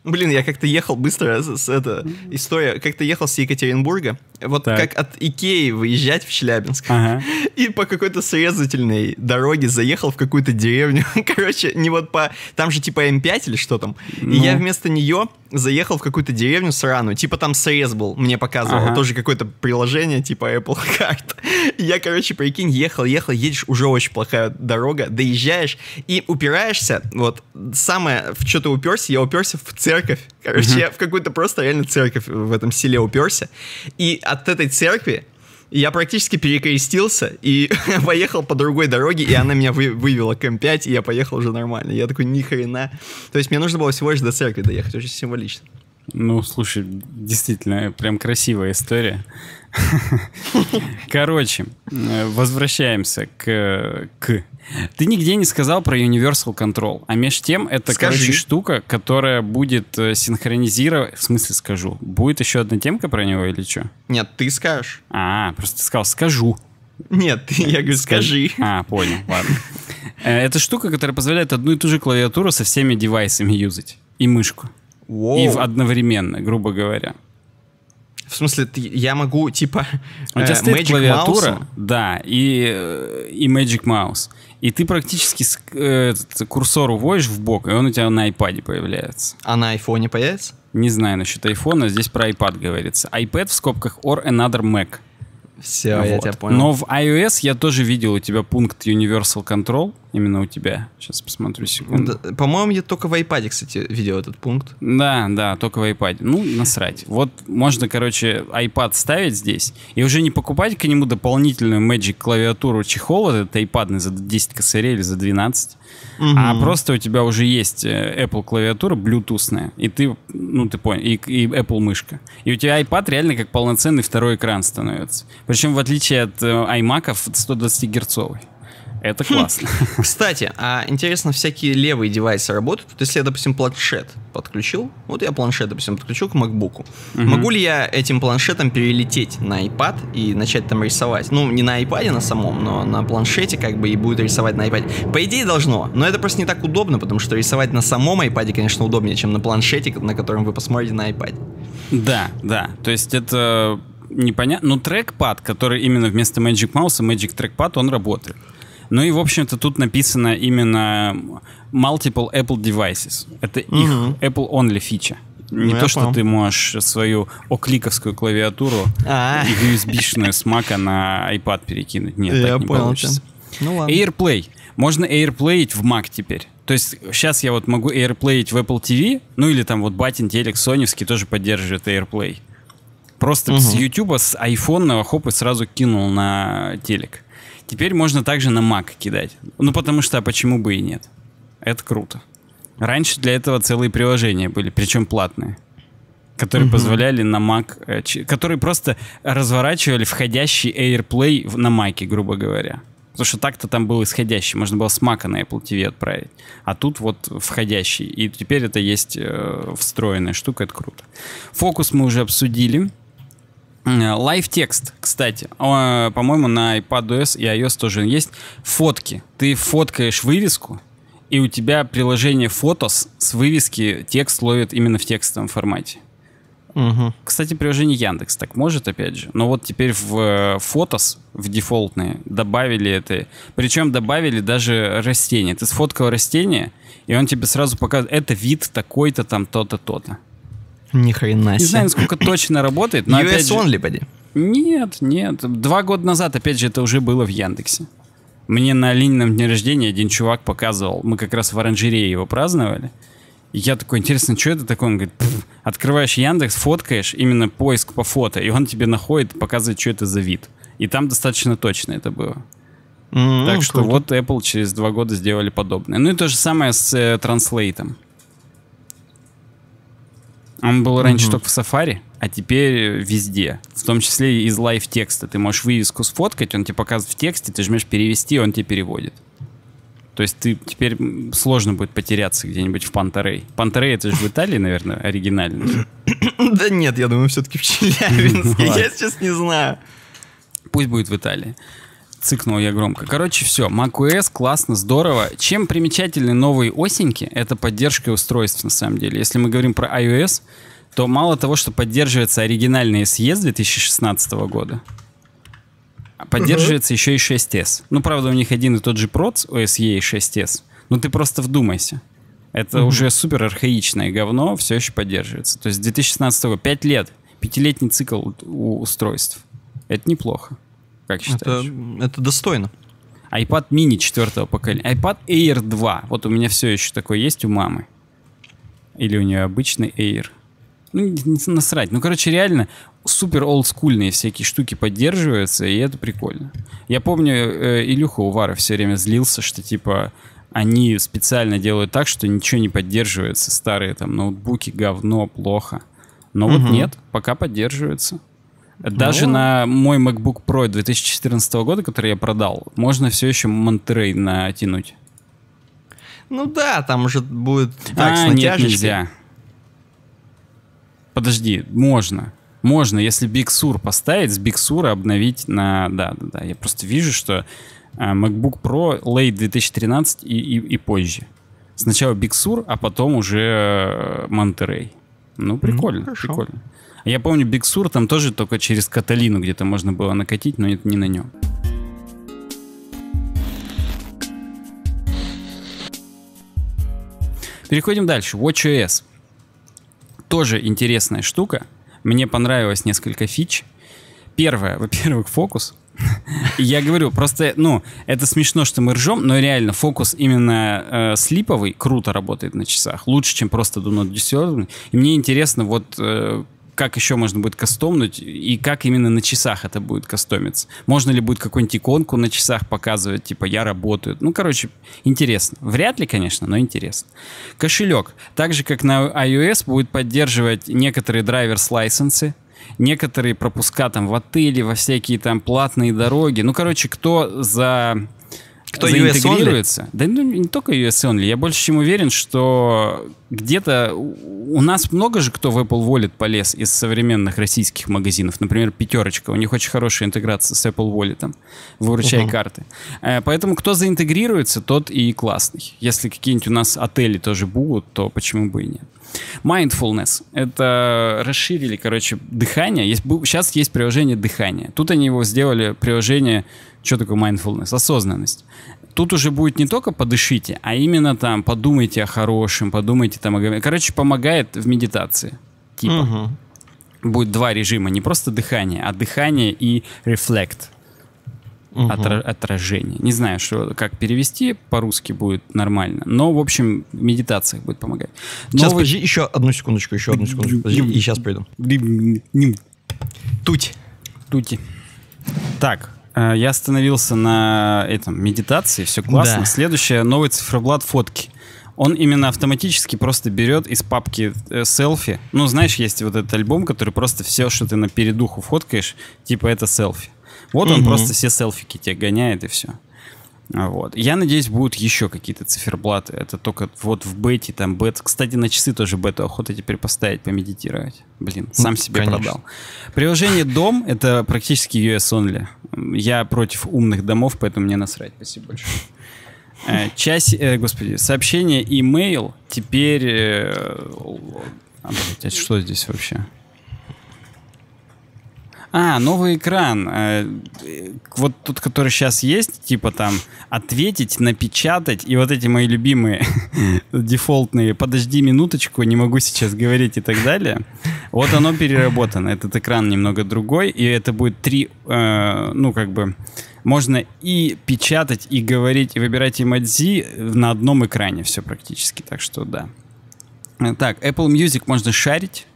Блин, я как-то ехал быстро с, с это история, как-то ехал с Екатеринбурга, вот так. как от Икеи выезжать в Челябинск, ага. <laughs> и по какой-то срезательной дороге заехал в какую-то деревню, <laughs> короче, не вот по, там же типа М5 или что там, ну. и я вместо нее заехал в какую-то деревню сраную, типа там срез был, мне показывало, ага. тоже какое-то приложение типа Apple <laughs> Card. Я, короче, прикинь, ехал, ехал, едешь, уже очень плохая дорога, доезжаешь и упираешься, вот, самое, в что ты уперся, я уперся в церковь, короче, uh-huh. я в какую-то просто реально церковь в этом селе уперся, и от этой церкви я практически перекрестился и <laughs> поехал по другой дороге, и она меня вы, вывела к М5, и я поехал уже нормально. Я такой, ни хрена. То есть мне нужно было всего лишь до церкви доехать, очень символично. Ну, слушай, действительно, прям красивая история. Короче, возвращаемся к, к. Ты нигде не сказал про Universal Control, а между тем это, Скажи. короче, штука, которая будет э, синхронизировать... В смысле скажу? Будет еще одна темка про него или что? Нет, ты скажешь. А, просто ты сказал «скажу». Нет, <laughs> я говорю, скажи. А, понял, ладно. Э, это штука, которая позволяет одну и ту же клавиатуру со всеми девайсами юзать. И мышку. Воу. И одновременно, грубо говоря. В смысле, я могу, типа, У тебя э, стоит Magic клавиатура, Mouse? да, и, э, и Magic Mouse. И ты практически э, курсор уводишь в бок, и он у тебя на iPad появляется. А на iPhone появится? Не знаю насчет iPhone, здесь про iPad говорится. iPad в скобках or another Mac. Все, вот. я тебя понял. Но в iOS я тоже видел у тебя пункт Universal Control, именно у тебя. Сейчас посмотрю секунду. Да, по-моему, я только в iPad, кстати, видел этот пункт. Да, да, только в iPad. Ну, насрать. Вот можно, короче, iPad ставить здесь и уже не покупать к нему дополнительную Magic клавиатуру чехол, этот iPad за 10 косарей или за 12, угу. а просто у тебя уже есть э, Apple клавиатура Bluetoothная, и ты, ну, ты понял, и, и Apple мышка. И у тебя iPad реально как полноценный второй экран становится. Причем, в отличие от э, iMac, 120 герцовый. Это хм. классно. Кстати, а интересно, всякие левые девайсы работают? Вот если я, допустим, планшет подключил, вот я планшет, допустим, подключил к MacBook, угу. могу ли я этим планшетом перелететь на iPad и начать там рисовать? Ну, не на iPad на самом, но на планшете как бы и будет рисовать на iPad. По идее должно, но это просто не так удобно, потому что рисовать на самом iPad, конечно, удобнее, чем на планшете, на котором вы посмотрите на iPad. Да, да, то есть это непонятно. Ну, трекпад, который именно вместо Magic Mouse, Magic Trackpad, он работает. Ну и, в общем-то, тут написано именно multiple Apple devices. Это их Apple only фича. Не ну, то, что понял. ты можешь свою окликовскую клавиатуру А-а-а. и USB-шную с Mac на iPad перекинуть. Нет, я так не понял, получится. Ну, ладно. AirPlay. Можно AirPlay в Mac теперь. То есть сейчас я вот могу AirPlay в Apple TV, ну или там вот батин телек соневский тоже поддерживает AirPlay. Просто угу. с YouTube, с iPhone хоп и сразу кинул на телек. Теперь можно также на Mac кидать. Ну, потому что, а почему бы и нет? Это круто. Раньше для этого целые приложения были, причем платные, которые угу. позволяли на Mac, э, которые просто разворачивали входящий AirPlay на Mac, грубо говоря. Потому что так-то там был исходящий, можно было с Mac на Apple TV отправить. А тут вот входящий. И теперь это есть э, встроенная штука, это круто. Фокус мы уже обсудили. Live текст, кстати, по-моему, на iPadOS и iOS тоже есть фотки. Ты фоткаешь вывеску, и у тебя приложение Photos с вывески текст ловит именно в текстовом формате. Угу. Кстати, приложение Яндекс так может, опять же. Но вот теперь в э, в дефолтные, добавили это. Причем добавили даже растение. Ты сфоткал растение, и он тебе сразу показывает, это вид такой-то там, то-то, то-то. Ни хрена себе. Не знаю, насколько точно работает, но <laughs> US опять же... only, поди. Нет, нет. Два года назад, опять же, это уже было в Яндексе. Мне на Линином дне рождения один чувак показывал. Мы как раз в оранжерее его праздновали. И я такой, интересно, что это такое? Он говорит, открываешь Яндекс, фоткаешь, именно поиск по фото, и он тебе находит, показывает, что это за вид. И там достаточно точно это было. Mm-hmm, так что круто. вот Apple через два года сделали подобное. Ну и то же самое с э, translate ом. Он был раньше mm-hmm. только в Safari, а теперь везде. В том числе из live text а. Ты можешь вывеску сфоткать, он тебе показывает в тексте, ты жмешь перевести, он тебе переводит. То есть ты теперь сложно будет потеряться где-нибудь в Монтерей. Монтерей это же в Италии, наверное, оригинальный. <coughs> Да нет, я думаю, все-таки в Челябинске. <laughs> Я сейчас не знаю. Пусть будет в Италии. Цыкнул я громко. Короче, все. macOS классно, здорово. Чем примечательны новые осеньки, это поддержка устройств, на самом деле. Если мы говорим про iOS, то мало того, что поддерживается оригинальный SE 2016 года, Поддерживается uh-huh. еще и 6s. Ну, правда, у них один и тот же проц, OSE и 6s. Но ты просто вдумайся. Это uh-huh. уже супер архаичное говно, все еще поддерживается. То есть 2016 года, 5 лет, пятилетний цикл у устройств. Это неплохо. Как считаешь? Это, это достойно. iPad mini четвертого поколения. iPad Air 2. Вот у меня все еще такое есть у мамы. Или у нее обычный Air. Ну, насрать. Ну, короче, реально супер олдскульные всякие штуки поддерживаются, и это прикольно. Я помню, э, Илюха Увара все время злился, что типа они специально делают так, что ничего не поддерживается, старые там ноутбуки, говно, плохо. Но угу. вот нет, пока поддерживается. Даже ну... на мой MacBook Pro 2014 года, который я продал, можно все еще Monterey натянуть. Ну да, там уже будет так, а, с нет, нельзя. Подожди, можно. Можно, если Big Sur поставить, с Big Sur обновить на... Да, да, да. Я просто вижу, что а, MacBook Pro Late 2013 и, и, и позже. Сначала Big Sur, а потом уже э, Monterey. Ну, прикольно, ну, прикольно. Я помню, Big Sur там тоже только через Каталину где-то можно было накатить, но это не на нем. Переходим дальше. WatchOS. Тоже интересная штука. Мне понравилось несколько фич. Первое, во-первых, фокус. <laughs> Я говорю, просто, ну, это смешно, что мы ржем, но реально фокус именно э, слиповый круто работает на часах. Лучше, чем просто Do Not Disturb. И мне интересно, вот э, как еще можно будет кастомнуть и как именно на часах это будет кастомиться. Можно ли будет какую-нибудь иконку на часах показывать, типа «я работаю». Ну, короче, интересно. Вряд ли, конечно, но интересно. Кошелек. Так же, как на iOS, будет поддерживать некоторые драйверс-лайсенсы, некоторые пропуска там в отеле, во всякие там платные дороги. Ну, короче, кто за кто заинтегрируется. Да ну, не только US Only. Я больше чем уверен, что где-то у нас много же кто в Apple Wallet полез из современных российских магазинов. Например, Пятерочка. У них очень хорошая интеграция с Apple Wallet. Выручай uh-huh. карты. Э, поэтому кто заинтегрируется, тот и классный. Если какие-нибудь у нас отели тоже будут, то почему бы и нет. Mindfulness. Это расширили, короче, дыхание. Есть, сейчас есть приложение дыхания. Тут они его сделали, приложение, что такое mindfulness? Осознанность. Тут уже будет не только подышите, а именно там подумайте о хорошем, подумайте там о... Короче, помогает в медитации. Типа. Угу. Будет два режима, не просто дыхание, а дыхание и reflect угу. отра- отражение. Не знаю, что, как перевести по-русски будет нормально, но, в общем, в медитациях будет помогать. Сейчас, Новый... подожди, еще одну секундочку, еще одну секундочку, подожди, и сейчас пойду. Туть. Тути. Так, э, я остановился на этом медитации, все классно. Да. Следующее, новый циферблат фотки. Он именно автоматически просто берет из папки э, селфи. Ну, знаешь, есть вот этот альбом, который просто все, что ты на передуху фоткаешь, типа это селфи. Вот он просто все селфики тебе гоняет и все. Вот. Я надеюсь, будут еще какие-то циферблаты. Это только вот в бете, там бет. Кстати, на часы тоже бету охота теперь поставить, помедитировать. Блин, сам себе Конечно. продал. Приложение Дом — это практически US only. Я против умных домов, поэтому мне насрать. Спасибо большое. Э, часть, э, господи, сообщение, имейл теперь... Э, а, блядь, а что здесь вообще? А, новый экран. Э, вот тот, который сейчас есть, типа там ответить, напечатать, и вот эти мои любимые <laughs> дефолтные «подожди минуточку, не могу сейчас говорить» и так далее. Вот оно переработано. Этот экран немного другой, и это будет три, э, ну, как бы, можно и печатать, и говорить, и выбирать эмодзи на одном экране все практически. Так что да. Так, Apple Music можно шарить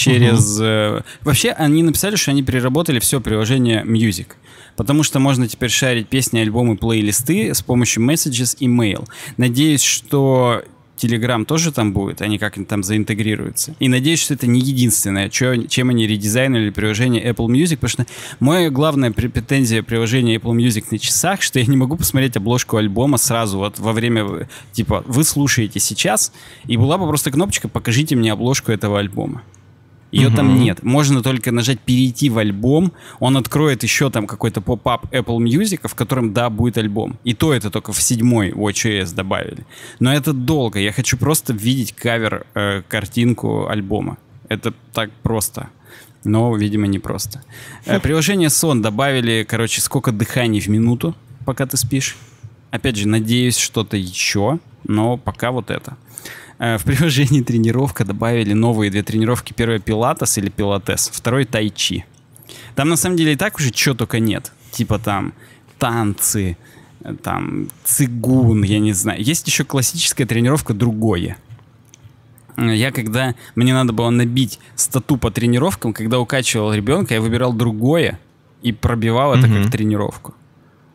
через... Угу. Вообще, они написали, что они переработали все приложение Music. Потому что можно теперь шарить песни, альбомы, плейлисты с помощью Messages и Mail. Надеюсь, что Telegram тоже там будет, они как там заинтегрируются. И надеюсь, что это не единственное, чё, чем они редизайнили приложение Apple Music, потому что моя главная претензия приложения Apple Music на часах, что я не могу посмотреть обложку альбома сразу вот во время, типа, вы слушаете сейчас, и была бы просто кнопочка «Покажите мне обложку этого альбома». Ее угу. там нет. Можно только нажать «Перейти в альбом». Он откроет еще там какой-то поп-ап Apple Music, в котором, да, будет альбом. И то это только в седьмой WatchOS добавили. Но это долго. Я хочу просто видеть кавер, э, картинку альбома. Это так просто. Но, видимо, не просто. Э, <laughs> приложение Сон добавили, короче, сколько дыханий в минуту, пока ты спишь. Опять же, надеюсь, что-то еще, но пока вот это. Э, в приложении тренировка добавили новые две тренировки. Первая пилатес или пилатес, второй тайчи. Там на самом деле и так уже чего только нет. Типа там танцы, э, там цигун, я не знаю. Есть еще классическая тренировка другое. Э, я когда мне надо было набить стату по тренировкам, когда укачивал ребенка, я выбирал другое и пробивал это mm-hmm. как тренировку.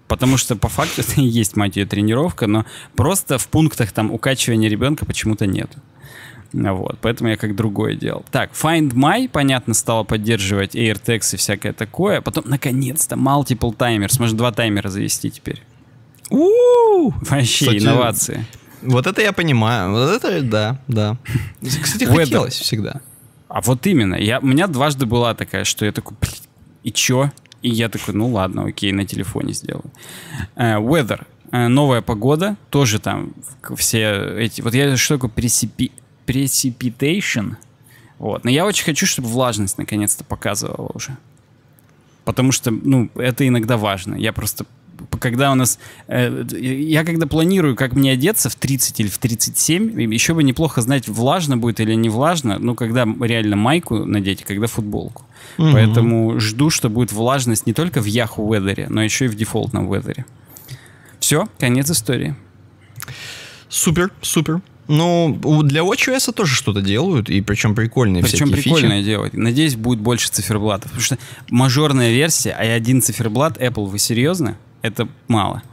Потому что по факту это и есть, мать ее, тренировка, но просто в пунктах там укачивания ребенка почему-то нет. Вот, поэтому я как другое делал. Так, Find My, понятно, стало поддерживать AirTags и всякое такое. Потом, наконец-то, Multiple Timers. Можно два таймера завести теперь. У-у-у! Вообще, Кстати, инновации. Вот это я понимаю. Вот это, да, да. Кстати, хотелось всегда. А вот именно. Я, у меня дважды была такая, что я такой, и чё? И я такой, ну ладно, окей, на телефоне сделаю. Uh, weather. Uh, новая погода. Тоже там все эти... Вот я что такое precipi... precipitation? Вот. Но я очень хочу, чтобы влажность наконец-то показывала уже. Потому что, ну, это иногда важно. Я просто когда у нас... Э, я когда планирую, как мне одеться в 30 или в 37, еще бы неплохо знать, влажно будет или не влажно, ну, когда реально майку надеть, а когда футболку. Угу. Поэтому жду, что будет влажность не только в Yahoo Weather, но еще и в дефолтном Weather. Все, конец истории. Супер, супер. Ну, для WatchOS тоже что-то делают, и причем прикольные Причем прикольное фичи. делать. Надеюсь, будет больше циферблатов. Потому что мажорная версия, а один циферблат, Apple, вы серьезно? Это мало.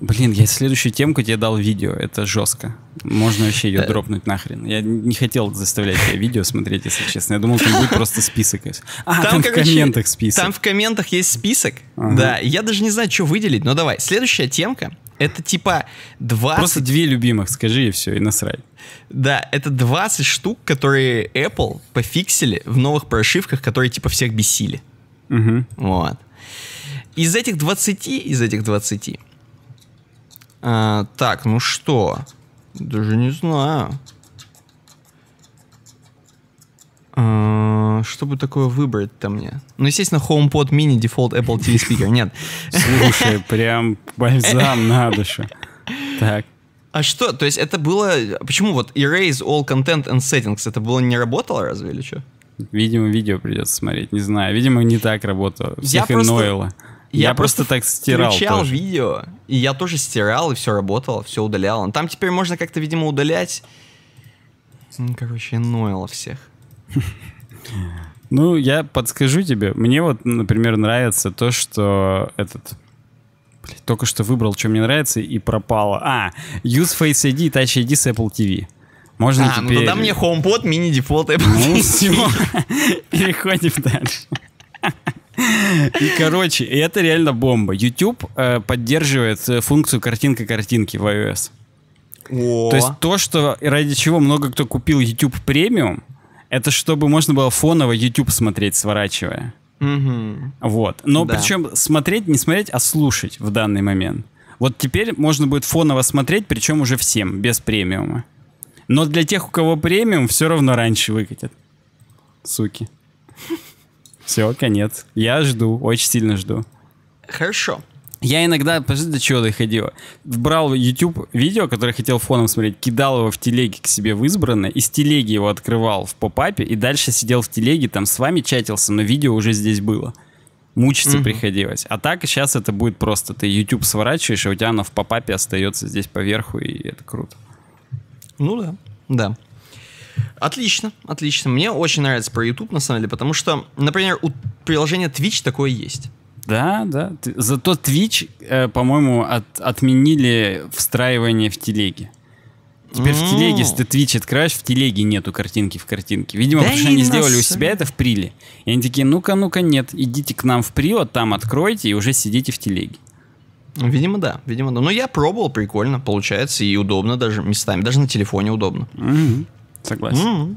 Блин, я следующую темку тебе дал видео. Это жестко. Можно вообще ее э. дропнуть нахрен. Я не хотел заставлять тебя видео смотреть, если честно. Я думал, там будет просто список. А, там, там в комментах список. Там в комментах есть список. Ага. Да, я даже не знаю, что выделить. Но давай, следующая темка. Это типа 20... Просто две любимых, скажи и все, и насрать. Да, это 20 штук, которые Apple пофиксили в новых прошивках, которые типа всех бесили. Угу. Вот. Из этих 20, из этих 20, а, так, ну что? Даже не знаю. А, что бы такое выбрать-то мне? Ну, естественно, HomePod Mini Default Apple TV Speaker. Нет. Слушай, прям бальзам на душу. Так. А что? То есть это было... Почему вот erase all content and settings? Это было не работало разве или что? Видимо, видео придется смотреть. Не знаю. Видимо, не так работало. Всех я просто... Я, я просто, просто так стирал. Включал тоже. видео, и я тоже стирал, и все работало, все удаляло. Там теперь можно как-то, видимо, удалять. Короче, нойло всех. <laughs> Ну, я подскажу тебе. Мне вот, например, нравится то, что этот... Блин, только что выбрал, что мне нравится, и пропало. А, Use Face ID и Touch ID с Apple TV. Можно а, теперь... ну тогда мне HomePod мини дефолт Apple Ну все, <laughs> переходим дальше. И, короче, это реально бомба. YouTube э, поддерживает э, функцию картинка-картинки в iOS. О. То есть то, что ради чего много кто купил YouTube премиум, это чтобы можно было фоново YouTube смотреть, сворачивая. Мгм. Вот. Но Да. причем смотреть, не смотреть, а слушать в данный момент. Вот теперь можно будет фоново смотреть, причем уже всем, без премиума. Но для тех, у кого премиум, все равно раньше выкатят. Суки. <laughs> Все, конец. Я жду, очень сильно жду. Хорошо. Я иногда, подожди, до чего доходило. Брал YouTube видео, которое хотел фоном смотреть, кидал его в телеге к себе в избранное, из телеги его открывал в попапе, и дальше сидел в телеге, там с вами чатился, но видео уже здесь было. Мучиться Мгм. приходилось. А так сейчас это будет просто. Ты YouTube сворачиваешь, а у тебя оно в попапе остается здесь поверху, и это круто. Ну да, да. Отлично, отлично. Мне очень нравится про YouTube, на самом деле, потому что, например, у приложения Twitch такое есть. Да, да. Зато Twitch, э, по-моему, от- отменили встраивание в телеге. Теперь в телеге, если ты Twitch открываешь, в телеге нету картинки в картинке. Видимо, Да потому что они сделали у себя это в приле. И они такие, ну-ка, ну-ка, нет, идите к нам в прилад, там откройте и уже сидите в телеге. Видимо, да, видимо, да. Но я пробовал, прикольно, получается, и удобно даже местами, даже на телефоне удобно. Мгм. Согласен. М.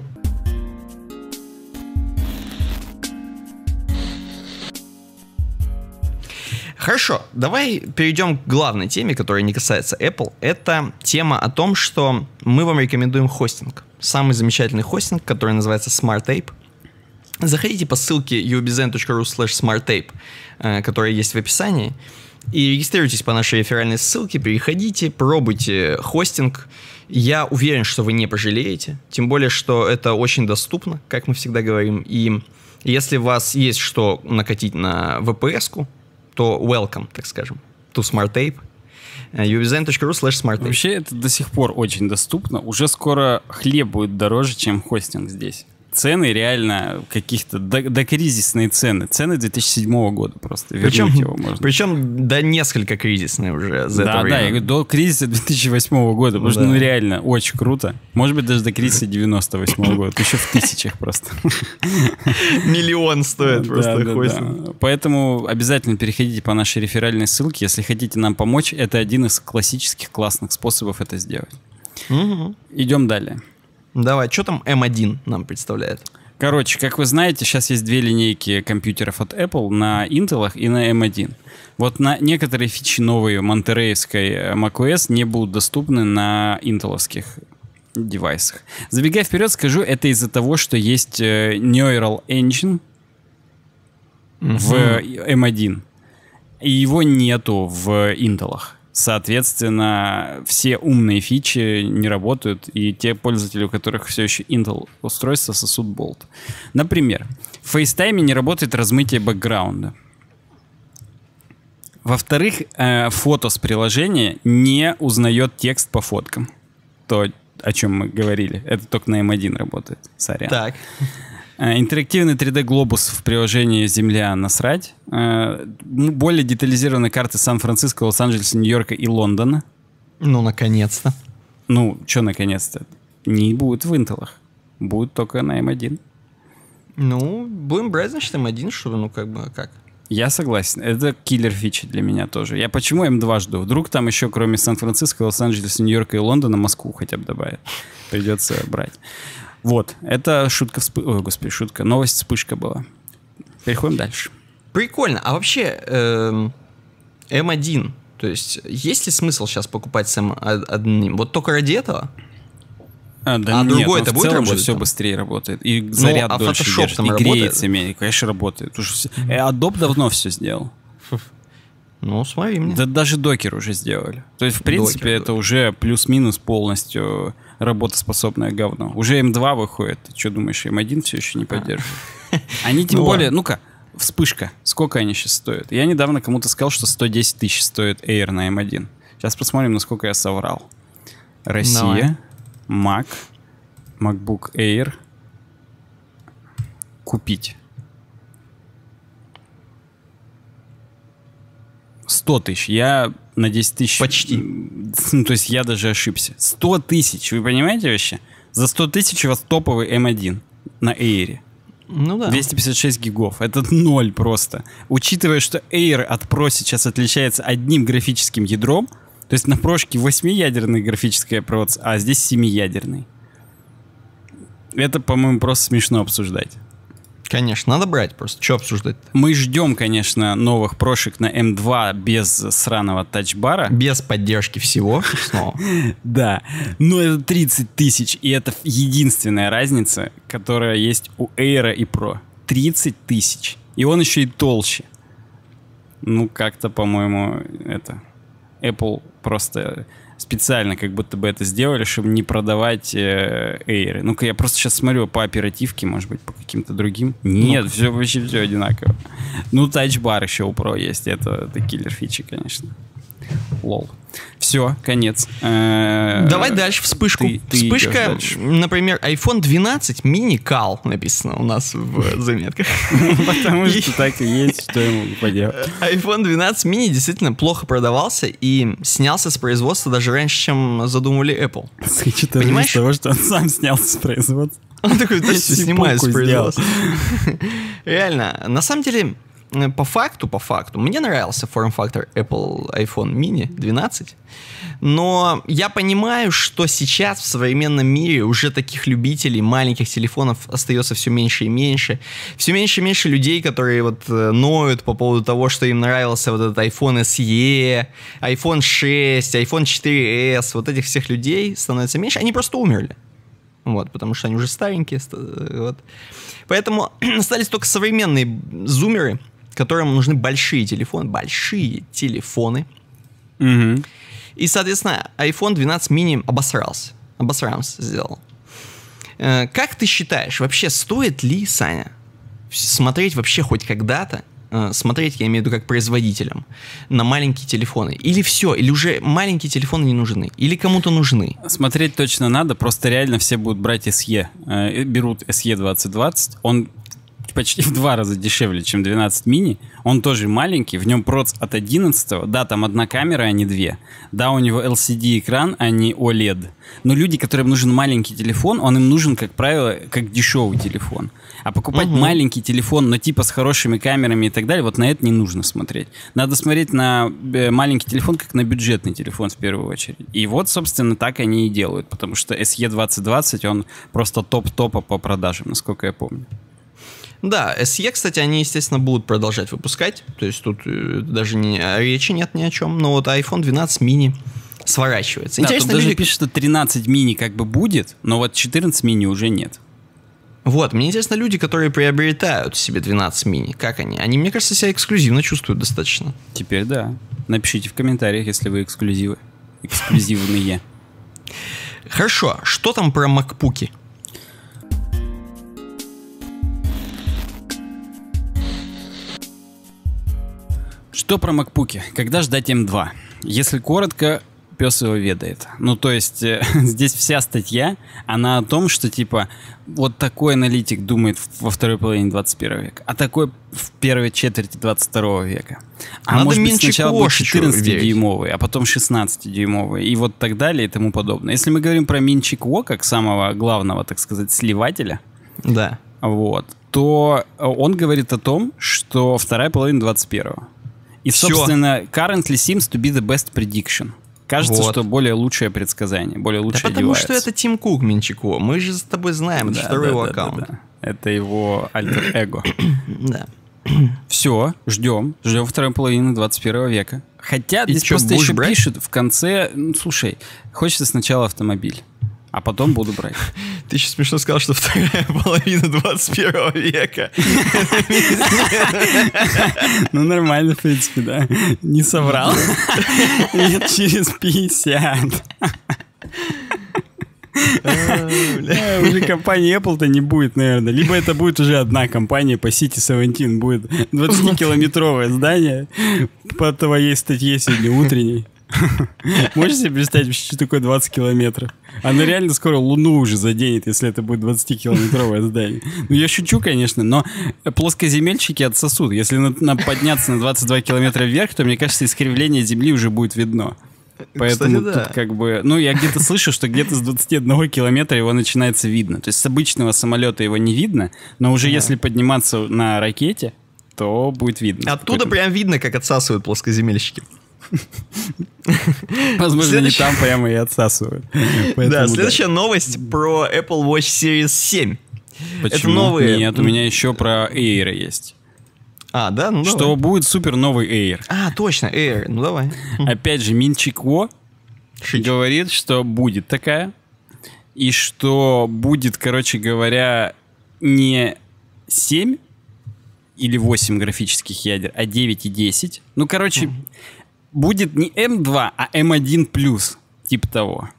Хорошо, давай перейдем к главной теме, которая не касается Apple. Это тема о том, что мы вам рекомендуем хостинг. Самый замечательный хостинг, который называется SmartApe. Заходите по ссылке ubzen.ru slash smartape, э, которая есть в описании, и регистрируйтесь по нашей реферальной ссылке, переходите, пробуйте хостинг. Я уверен, что вы не пожалеете, тем более, что это очень доступно, как мы всегда говорим, и если у вас есть что накатить на VPS-ку, то welcome, так скажем, to SmartApe. Э, ubzen.ru slash smartape. Вообще это до сих пор очень доступно. Уже скоро хлеб будет дороже, чем хостинг здесь. Цены реально каких-то до, докризисные цены. Цены 2007 года просто. Вернуть Причем, его можно. причем да несколько кризисные уже за это Да, да, время. я говорю, до кризиса 2008 года, потому что, Да. ну, реально, очень круто. Может быть, даже до кризиса 98 года, еще в тысячах просто. Миллион стоит просто Да, да, да. Поэтому обязательно переходите по нашей реферальной ссылке, если хотите нам помочь. Это один из классических классных способов это сделать. Идем далее. Давай, что там M1 нам представляет? Короче, как вы знаете, сейчас есть две линейки компьютеров от Apple на Intel и на M1. Вот на некоторые фичи новые монтерейской э, macOS не будут доступны на интеловских девайсах. Забегая вперед, скажу, это из-за того, что есть э, Neural Engine в M1, и его нету в интелах. Соответственно, все умные фичи не работают, и те пользователи, у которых все еще Intel устройства, сосут болт. Например, в FaceTime не работает размытие бэкграунда. Во-вторых, э, фото с приложения не узнает текст по фоткам. То, о чем мы говорили. Это только на M1 работает. Сорян. Так. Э, Интерактивный 3D-глобус в приложении «Земля» насрать. Э, м, Более детализированные карты Сан-Франциско, Лос-Анджелеса, Нью-Йорка и Лондона. Ну, наконец-то. Ну, что наконец-то? Не будет в интелах. Будет только на M1. Ну, будем брать, значит, M1, что ну, как бы, как? Я согласен. Это киллер фичи для меня тоже. Я почему М2 жду? Вдруг там еще, кроме Сан-Франциско, Лос-Анджелеса, Нью-Йорка и Лондона, Москву хотя бы добавят. Придется брать. Вот. Это шутка вспы... Ой, господи, шутка. Новость вспышка была. Переходим дальше. Прикольно. А вообще, эм, M1, то есть, есть ли смысл сейчас покупать с M1? Вот только ради этого? А, да А нет, другой это в будет целом работать все там? быстрее работает. И заряд а дольше Photoshop держит, там и работает? греется менее. Конечно, работает. Уж все- э, Adobe давно все сделал. Ну, смотри мне. Да даже докер уже сделали. То есть, в принципе, Докер, это докер. уже плюс-минус полностью работоспособное говно. Уже М2 выходит. Ты что думаешь, М1 все еще не поддерживает? <laughs> Они тем Ну более, ну-ка, вспышка. Сколько они сейчас стоят? Я недавно кому-то сказал, что 110 тысяч стоит Air на М1. Сейчас посмотрим, насколько я соврал. Россия, Mac, MacBook Air. Купить. 100 тысяч. Я на 10 тысяч... Почти. Ну, то есть я даже ошибся. 100 тысяч. Вы понимаете вообще? За 100 тысяч у вас топовый M1 на Air. Ну да. 256 гигов. Это ноль просто. Учитывая, что Air от Pro сейчас отличается одним графическим ядром, то есть на прошке 8-ядерный графический процесс, а здесь 7-ядерный. Это, по-моему, просто смешно обсуждать. Конечно, надо брать просто. Что обсуждать? -то? Мы ждем, конечно, новых прошек на М2 без сраного тачбара. Без поддержки всего. <laughs> Да, но это 30 тысяч, и это единственная разница, которая есть у Air и Pro. 30 тысяч. И он еще и толще. Ну, как-то, по-моему, это... Apple просто специально как будто бы это сделали, чтобы не продавать э, Air. Ну-ка, я просто сейчас смотрю по оперативке, может быть, по каким-то другим. Нет, ну все вообще все одинаково. Ну, тачбар еще у Pro есть, это, это киллер фичи, конечно. Лол. Все, конец. Э, Давай дальше вспышку. Ты, ты Вспышка, например, iPhone 12 мини кал написано у нас в <laughs> заметках. Потому что так и есть, что ему поделать. iPhone 12 мини действительно плохо продавался и снялся с производства даже раньше, чем задумывали Apple. Понимаешь? того, что он сам снялся с производства. Он такой, точно снимаю с производства. <laughs> Реально, на самом деле, по факту, по факту, мне нравился форм-фактор Apple iPhone mini 12, но я понимаю, что сейчас в современном мире уже таких любителей маленьких телефонов остается все меньше и меньше. Все меньше и меньше людей, которые вот э, ноют по поводу того, что им нравился вот этот iPhone SE, iPhone 6, iPhone 4s, вот этих всех людей становится меньше, они просто умерли. Вот, потому что они уже старенькие. Э, вот. Поэтому <clears throat> остались только современные зумеры, которым нужны большие телефоны, большие телефоны. Угу. И, соответственно, iPhone 12 mini обосрался. Обосрался сделал. Э, как ты считаешь, вообще стоит ли, Саня, смотреть вообще хоть когда-то, э, смотреть, я имею в виду как производителям, на маленькие телефоны? Или все, или уже маленькие телефоны не нужны? Или кому-то нужны? Смотреть точно надо, просто реально все будут брать SE. Э, берут SE 2020, он почти в два раза дешевле, чем 12 мини. Он тоже маленький, в нем проц от 11. Да, там одна камера, а не две. Да, у него LCD-экран, а не OLED. Но люди, которым нужен маленький телефон, он им нужен, как правило, как дешевый телефон. А покупать угу. маленький телефон, но типа с хорошими камерами и так далее, вот на это не нужно смотреть. Надо смотреть на э, маленький телефон, как на бюджетный телефон в первую очередь. И вот, собственно, так они и делают, потому что SE 2020, он просто топ-топа по продажам, насколько я помню. Да, SE, кстати, они, естественно, будут продолжать выпускать. То есть тут э, даже не, речи нет ни о чем. Но вот iPhone 12 mini сворачивается. Да, Интересно, тут люди... даже пишут, что 13 мини как бы будет, но вот 14 мини уже нет. Вот, мне интересно, люди, которые приобретают себе 12 мини, как они? Они, мне кажется, себя эксклюзивно чувствуют достаточно. Теперь да. Напишите в комментариях, если вы эксклюзивы. Эксклюзивные. <laughs> Хорошо, что там про макпуки? Что про макпуки? Когда ждать М2? Если коротко, пес его ведает. Ну, то есть, э, <laughs> здесь вся статья, она о том, что, типа, вот такой аналитик думает во второй половине 21 века, а такой в первой четверти 22 века. А Надо может быть, сначала будет 14-дюймовый, а потом 16-дюймовый, и вот так далее и тому подобное. Если мы говорим про Минчик Во, как самого главного, так сказать, сливателя, да. вот, то он говорит о том, что вторая половина 21 и, Все. собственно, currently seems to be the best prediction. Кажется, вот. что более лучшее предсказание, более лучшее Да потому что это Тим Кук Минчико. Мы же с тобой знаем, это да, второй да, его да, аккаунт. Да, да. Это его альтер-эго. <clears throat> Да. Все, ждем. Ждем второй половины 21 века. Хотя здесь просто еще брать? пишут в конце, ну, слушай, хочется сначала автомобиль а потом буду брать. <laughs> Ты еще смешно сказал, что вторая <laughs> половина 21 века. <laughs> Ну, нормально, в принципе, да. Не соврал. Лет через 50. Уже компании Apple-то не будет, наверное. Либо это будет уже одна компания по City 17. Будет 20-километровое здание по твоей статье сегодня утренней. <laughs> Можешь себе представить, что такое 20 километров? Она реально скоро Луну уже заденет, если это будет 20-километровое здание. Ну, я шучу, конечно, но плоскоземельщики отсосут. Если на, подняться на 22 километра вверх, то, мне кажется, искривление Земли уже будет видно. Поэтому Кстати, да. тут как бы... Ну, я где-то слышу, что где-то с 21 километра его начинается видно. То есть с обычного самолета его не видно, но уже если подниматься на ракете, то будет видно. Оттуда прям видно, как отсасывают плоскоземельщики. <laughs> Возможно, не там прямо и отсасывают. <laughs> Да, следующая новость про Apple Watch Series 7. Это Почему? новые... Нет, у меня еще про Air есть. А, да? Ну Что давай. будет супер новый Air. А, точно, Air. Ну давай. <laughs> Опять же, Минчик Во говорит, что будет такая. И что будет, короче говоря, не 7 или 8 графических ядер, а 9 и 10. Ну, короче, будет не M2, а M1+, типа того,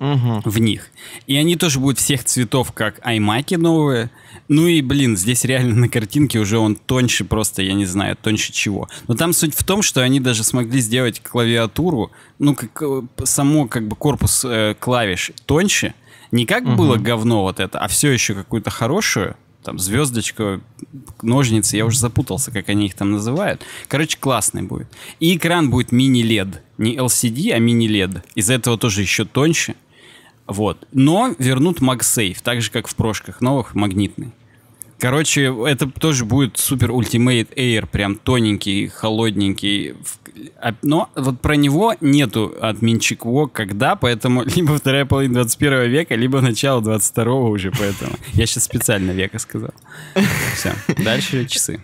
Мгм. в них. И они тоже будут всех цветов, как iMac новые. Ну и, блин, здесь реально на картинке уже он тоньше просто, я не знаю, тоньше чего. Но там суть в том, что они даже смогли сделать клавиатуру, ну, как э, само как бы корпус э, клавиш тоньше. Не как было говно вот это, а все еще какую-то хорошую, там, звездочка, ножницы, я уже запутался, как они их там называют. Короче, классный будет. И экран будет мини-LED. Не LCD, а мини-LED. Из-за этого тоже еще тоньше. Вот. Но вернут MagSafe, так же, как в прошках новых, магнитный. Короче, это тоже будет супер Ultimate Air, прям тоненький, холодненький. А- Но вот про него нету от Минчикво когда, поэтому <laughs> либо вторая половина 21 века, либо начало 22 уже, поэтому. Я сейчас специально века сказал. Все, дальше часы.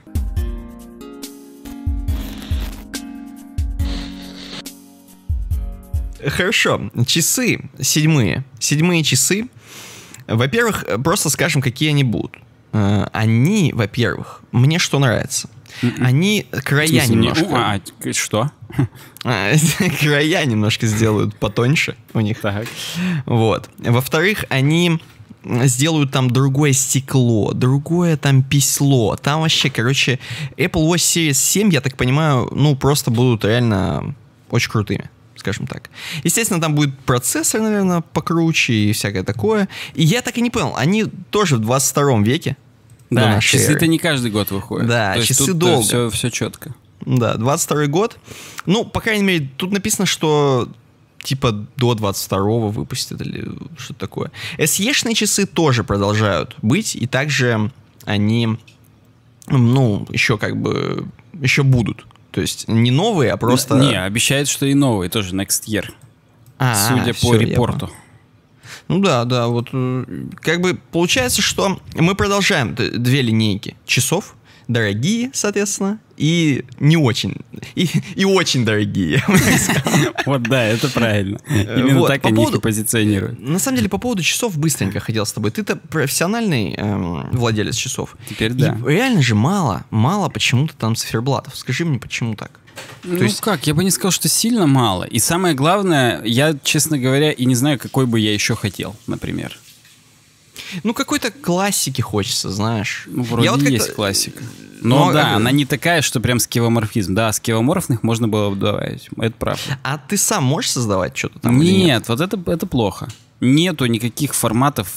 Хорошо. Часы седьмые. Седьмые часы. Во-первых, э, просто скажем, какие они будут. Э, Они, во-первых, мне что нравится. Они В края немножко... А, что? А, <laughs> края немножко сделают потоньше у них. Так. Вот. Во-вторых, они сделают там другое стекло, другое там писло. Там вообще, короче, Apple Watch Series 7, я так понимаю, ну, просто будут реально очень крутыми скажем так. Естественно, там будет процессор, наверное, покруче и всякое такое. И я так и не понял, они тоже в 22 веке. Да, часы-то не каждый год выходят. Да, То часы тут, долго. Все, все четко. Да, 22 год. Ну, по крайней мере, тут написано, что типа до 22 выпустят или что-то такое. SE-шные часы тоже продолжают быть, и также они, ну, еще как бы, еще будут. То есть не новые, а просто... Не, обещают, что и новые тоже next year. А, судя всё, по репорту. Ну да, да, вот э, как бы получается, что мы продолжаем две линейки часов, дорогие, соответственно, и не очень, и, и очень дорогие. <laughs> Вот да, это правильно. Именно так они их позиционируют. На самом деле, по поводу часов быстренько хотел с тобой. Ты-то профессиональный эм, владелец часов. Теперь да. реально же мало, мало почему-то там циферблатов. Скажи мне, почему так? Ну То есть- как, я бы не сказал, что сильно мало. И самое главное, я, честно говоря, и не знаю, какой бы я еще хотел, например. Ну, какой-то классики хочется, знаешь. Ну, вроде Я вот есть классика. Но Ну, да, э, она не такая, что прям скевоморфизм. Да, скевоморфных можно было бы добавить. Это правда. А ты сам можешь создавать что-то там? или Нет, вот это, это плохо. Нету никаких форматов.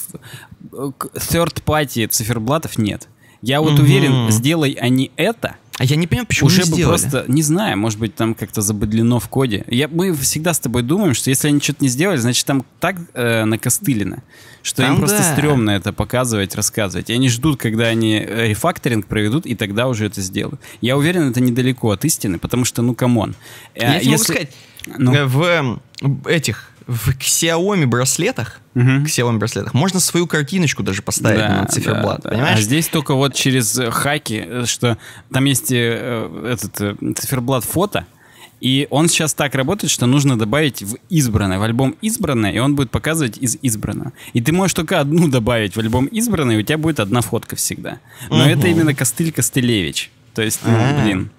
э, Third party циферблатов нет. Я вот Мгм. уверен, сделай они это, А я не понимаю, почему уже не бы сделали. просто, не знаю, может быть, там как-то забандлено в коде. Я, мы всегда с тобой думаем, что если они что-то не сделали, значит, там так э, накостылено, что им Там просто да. стрёмно это показывать, рассказывать. И они ждут, когда они э, рефакторинг проведут, и тогда уже это сделают. Я уверен, это недалеко от истины, потому что, ну, come on. Э, Я тебе могу если- сказать, Ну. э, в этих, в Xiaomi браслетах, Мгм. Xiaomi браслетах, можно свою картиночку даже поставить Да, на циферблат, да, понимаешь? А здесь только вот через э, хаки, э, что там есть э, этот циферблат фото, и он сейчас так работает, что нужно добавить в избранное, в альбом избранное, и он будет показывать из избранного. И ты можешь только одну <laughs> добавить в альбом избранное, и у тебя будет одна фотка всегда. Но Мгм. это именно Костыль Костылевич. То есть, ну, А. блин.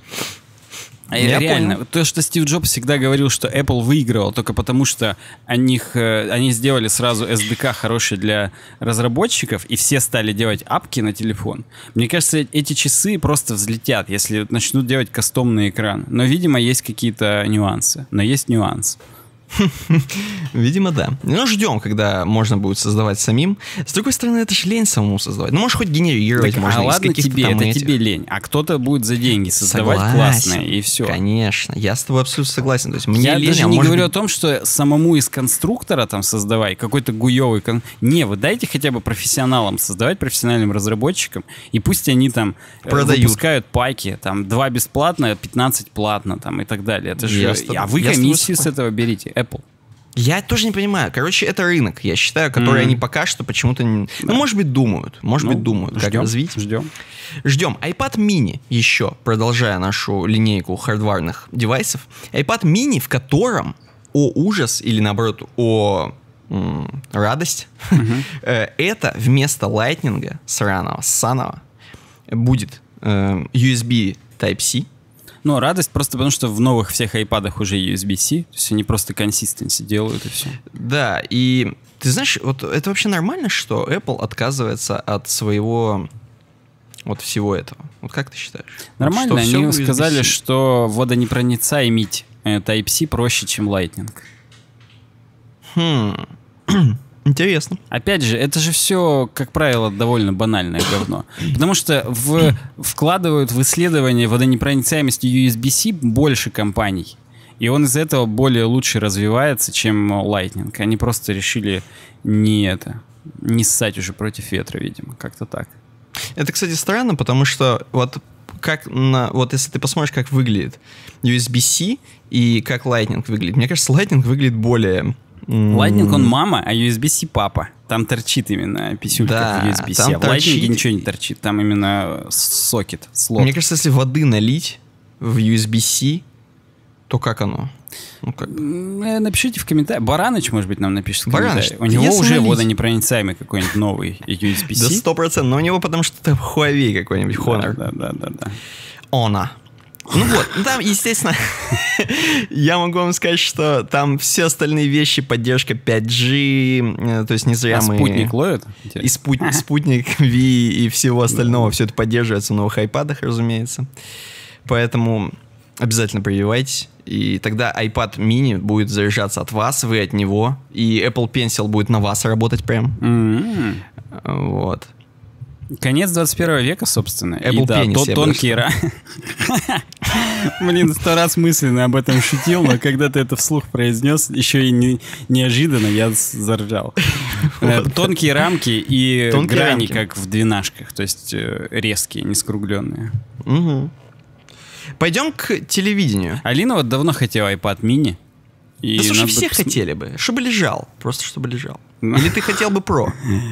А Я реально, понял. то, что Стив Джобс всегда говорил, что Apple выигрывал только потому, что о них, э, они сделали сразу SDK хороший для разработчиков, и все стали делать апки на телефон. Мне кажется, эти часы просто взлетят, если начнут делать кастомный экран. Но, видимо, есть какие-то нюансы. Но есть нюанс. <laughs> Видимо, да. Ну, ждем, когда можно будет создавать самим. С другой стороны, это же лень самому создавать. Ну, можешь хоть генерировать, так, можно а ладно тебе, это этих... тебе лень. А кто-то будет за деньги создавать Согласен, классное, и все. Конечно, я с тобой абсолютно согласен. То есть мне я лень, даже а не говорю о том, что самому из конструктора там создавай, какой-то гуевый... Кон... Не, вы дайте хотя бы профессионалам создавать, профессиональным разработчикам, и пусть они там э, Продают. выпускают пайки, там, 2 бесплатно, 15 платно, там, и так далее. Это же... А вы комиссию с этого берите, Apple. Я тоже не понимаю. Короче, это рынок, я считаю, который mm. они пока что почему-то... Не... Да. Ну, может быть, думают. Может ну, быть, думают, ждем, как развить. Ждем. Ждем. iPad mini еще, продолжая нашу линейку хардварных девайсов. iPad mini, в котором, о ужас, или наоборот, о м- радость, mm-hmm. <laughs> это вместо Lightning сраного, саного, будет э, USB Type-C, ну, радость просто потому, что в новых всех айпадах уже USB-C, то есть они просто консистенси делают и все. Да, и ты знаешь, вот это вообще нормально, что Apple отказывается от своего вот всего этого? Вот как ты считаешь? Нормально, вот, они сказали, что водонепроницаемить Type-C проще, чем Lightning. Хм. Интересно. Опять же, это же все, как правило, довольно банальное говно. Потому что в, вкладывают в исследование водонепроницаемости USB-C больше компаний. И он из этого более лучше развивается, чем Lightning. Они просто решили не это, не ссать уже против ветра, видимо, как-то так. Это, кстати, странно, потому что вот как на, вот если ты посмотришь, как выглядит USB-C и как Lightning выглядит, мне кажется, Lightning выглядит более Lightning он мама, а USB-C папа. Там торчит именно писюлька да, USB-C. Там а в торчит... Lightning ничего не торчит. Там именно сокет, слот. Мне кажется, если воды налить в USB-C, то как оно? Ну, как? Э, напишите в комментариях. Бараныч, может быть, нам напишет в комментариях. У него уже налить... водонепроницаемый какой-нибудь новый <laughs> USB-C. Да сто процентов. Но у него потому что это Huawei какой-нибудь, Honor. Да, да, да, да. Honor. Ну вот, ну там, естественно, <laughs> я могу вам сказать, что там все остальные вещи, поддержка 5G, э, то есть не зря а мы... спутник ловит? И спутник, <laughs> спутник V и всего остального, все это поддерживается в новых iPad, разумеется. Поэтому обязательно прививайтесь. И тогда iPad mini будет заряжаться от вас, вы от него. И Apple Pencil будет на вас работать прям. Mm-hmm. Вот. Конец 21 века, собственно. Apple и да, тот тонкий ра... <laughs> Блин, сто раз мысленно об этом шутил, но когда ты это вслух произнес, еще и не, неожиданно я заржал. Э, тонкие рамки и Тонкие грани, рамки. как в двенашках, то есть э, резкие, не скругленные. Угу. Пойдем к телевидению. Алина вот давно хотела iPad mini. И да слушай, все пос... хотели бы, чтобы лежал, просто чтобы лежал. Ну. Или ты хотел бы Pro?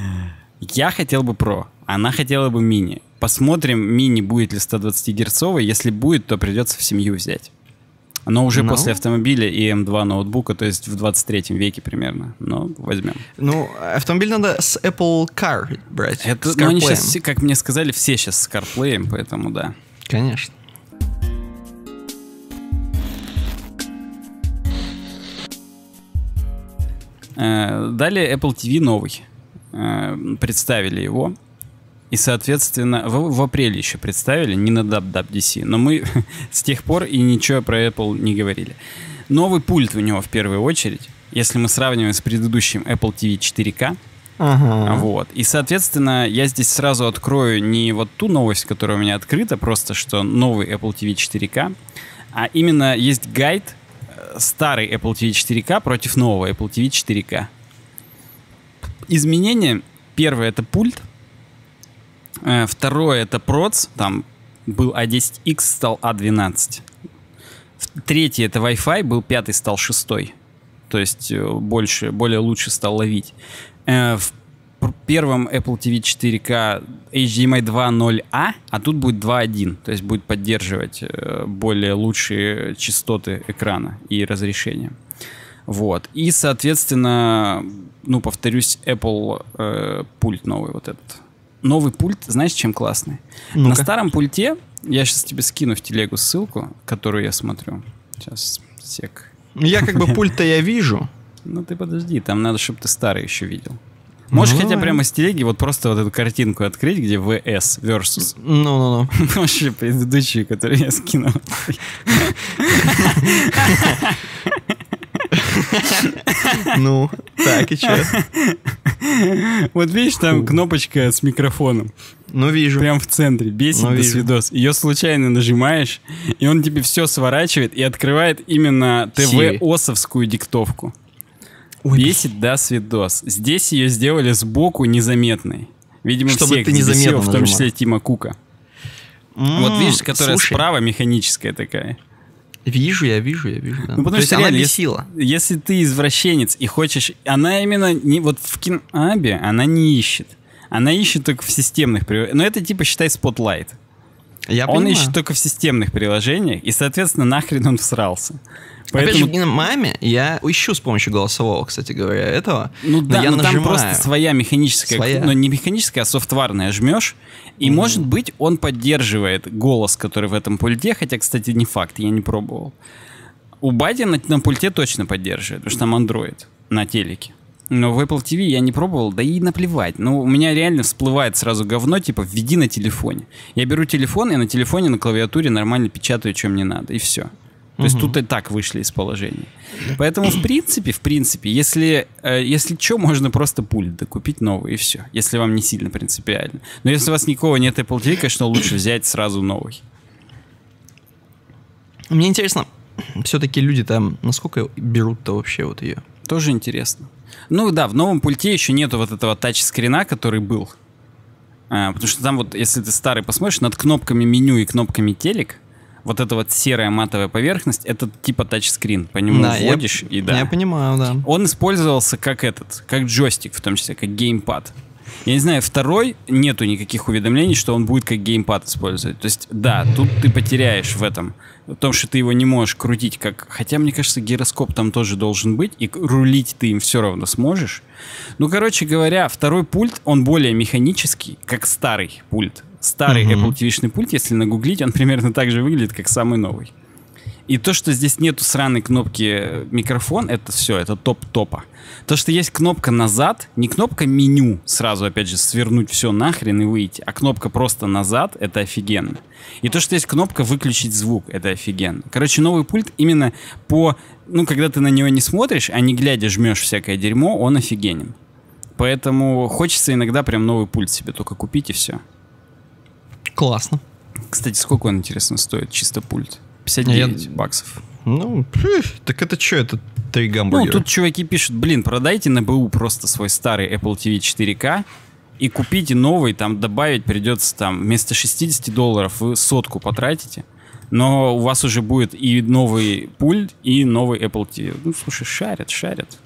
<laughs> Я хотел бы Pro. Она хотела бы мини. Посмотрим, мини будет ли 120 герцовой. Если будет, то придется в семью взять. Но уже. Ну. после автомобиля и M2 ноутбука, то есть в 23 веке примерно. Но возьмем. Ну, автомобиль надо с Apple Car брать. Это, ну, они сейчас, как мне сказали, все сейчас с CarPlay, поэтому да. Конечно. Э, далее Apple TV новый. Э, представили его. И, соответственно, в, в апреле еще представили, не на WWDC, но мы <laughs> с тех пор и ничего про Apple не говорили. Новый пульт у него в первую очередь, если мы сравниваем с предыдущим Apple TV 4K. Ага. Вот. И, соответственно, я здесь сразу открою не вот ту новость, которая у меня открыта, просто что новый Apple TV 4K, а именно есть гайд э, старый Apple TV 4K против нового Apple TV 4K. Изменения. Первое — это пульт — второе это проц, там был А10X, стал А12. Третий это Wi-Fi, был пятый, стал шестой. То есть э, больше, более лучше стал ловить. Э, в первом Apple TV 4K HDMI 2.0A, а тут будет 2.1, то есть будет поддерживать более лучшие частоты экрана и разрешения. Вот. И, соответственно, ну, повторюсь, Apple э, пульт новый вот этот новый пульт, знаешь, чем классный? ну На старом пульте, я сейчас тебе скину в телегу ссылку, которую я смотрю. Сейчас, сек. Я как бы <laughs> пульт-то я вижу. Ну ты подожди, там надо, чтобы ты старый еще видел. Можешь ну, хотя прямо с телеги вот просто вот эту картинку открыть, где VS versus. Ну-ну-ну. <laughs> Вообще предыдущие, которые я скинул. <laughs> Ну, так и что? Вот видишь, там кнопочка с микрофоном. Ну, вижу. Прям в центре. Бесит ну, до свидос. Ее случайно нажимаешь, и он тебе все сворачивает и открывает именно ТВ-осовскую диктовку. Ой, Бесит до свидос. Здесь ее сделали сбоку незаметной. Видимо, Чтобы всех ты незаметно в том числе Тима Кука. Mm, вот видишь, которая слушай. справа механическая такая. Вижу, я вижу, я вижу. Да. Ну, потому То что реально, бесила. Если, если ты извращенец и хочешь... Она именно... Не, вот в кинабе она не ищет. Она ищет только в системных приложениях. Но это типа, считай, Spotlight. Я он понимаю. ищет только в системных приложениях, и, соответственно, нахрен он всрался. Поэтому... Опять же, маме я ищу с помощью голосового, кстати говоря, этого. Ну да, но, я но там просто своя механическая, своя. ну не механическая, а софтварная жмешь, и mm может быть он поддерживает голос, который в этом пульте, хотя, кстати, не факт, я не пробовал. У Бади на, на пульте точно поддерживает, потому что там Android на телеке. Но в Apple TV я не пробовал, да и наплевать. Ну, у меня реально всплывает сразу говно, типа, введи на телефоне. Я беру телефон, и на телефоне, на клавиатуре нормально печатаю, что мне надо, и все. То есть тут и так вышли из положения. Поэтому, в принципе, в принципе, если, э, если что, можно просто пульт докупить новый, и все. Если вам не сильно принципиально. Но если у вас никого нет Apple TV, конечно, лучше взять сразу новый. Мне интересно, все-таки люди там насколько берут-то вообще вот ее? Тоже интересно. Ну да, в новом пульте еще нету вот этого тачскрина, который был. А, потому что там вот, если ты старый посмотришь, над кнопками меню и кнопками телек, вот эта вот серая матовая поверхность, это типа тачскрин. По нему да, вводишь я, и да. Я понимаю, да. Он использовался как этот, как джойстик, в том числе, как геймпад. Я не знаю, второй нету никаких уведомлений, что он будет как геймпад использовать. То есть, да, тут ты потеряешь в этом. В том, что ты его не можешь крутить как... Хотя, мне кажется, гироскоп там тоже должен быть, и рулить ты им все равно сможешь. Ну, короче говоря, второй пульт, он более механический, как старый пульт. Старый mm-hmm. Apple TV-шный пульт, если нагуглить, он примерно так же выглядит, как самый новый. И то, что здесь нету сраной кнопки микрофон, это все, это топ топа. То, что есть кнопка назад, не кнопка меню, сразу, опять же, свернуть все нахрен и выйти, а кнопка просто назад, это офигенно. И то, что есть кнопка выключить звук, это офигенно. Короче, новый пульт именно по... Ну, когда ты на него не смотришь, а не глядя жмешь всякое дерьмо, он офигенен. Поэтому хочется иногда прям новый пульт себе только купить и все. Классно. Кстати, сколько он, интересно, стоит, чисто пульт? 59 Я... баксов. Ну, так это что, это три гамбургера? Ну, тут чуваки пишут, блин, продайте на БУ просто свой старый Apple TV 4K и купите новый, там добавить придется там вместо 60 долларов вы сотку потратите, но у вас уже будет и новый пульт, и новый Apple TV. Ну, слушай, шарят, шарят.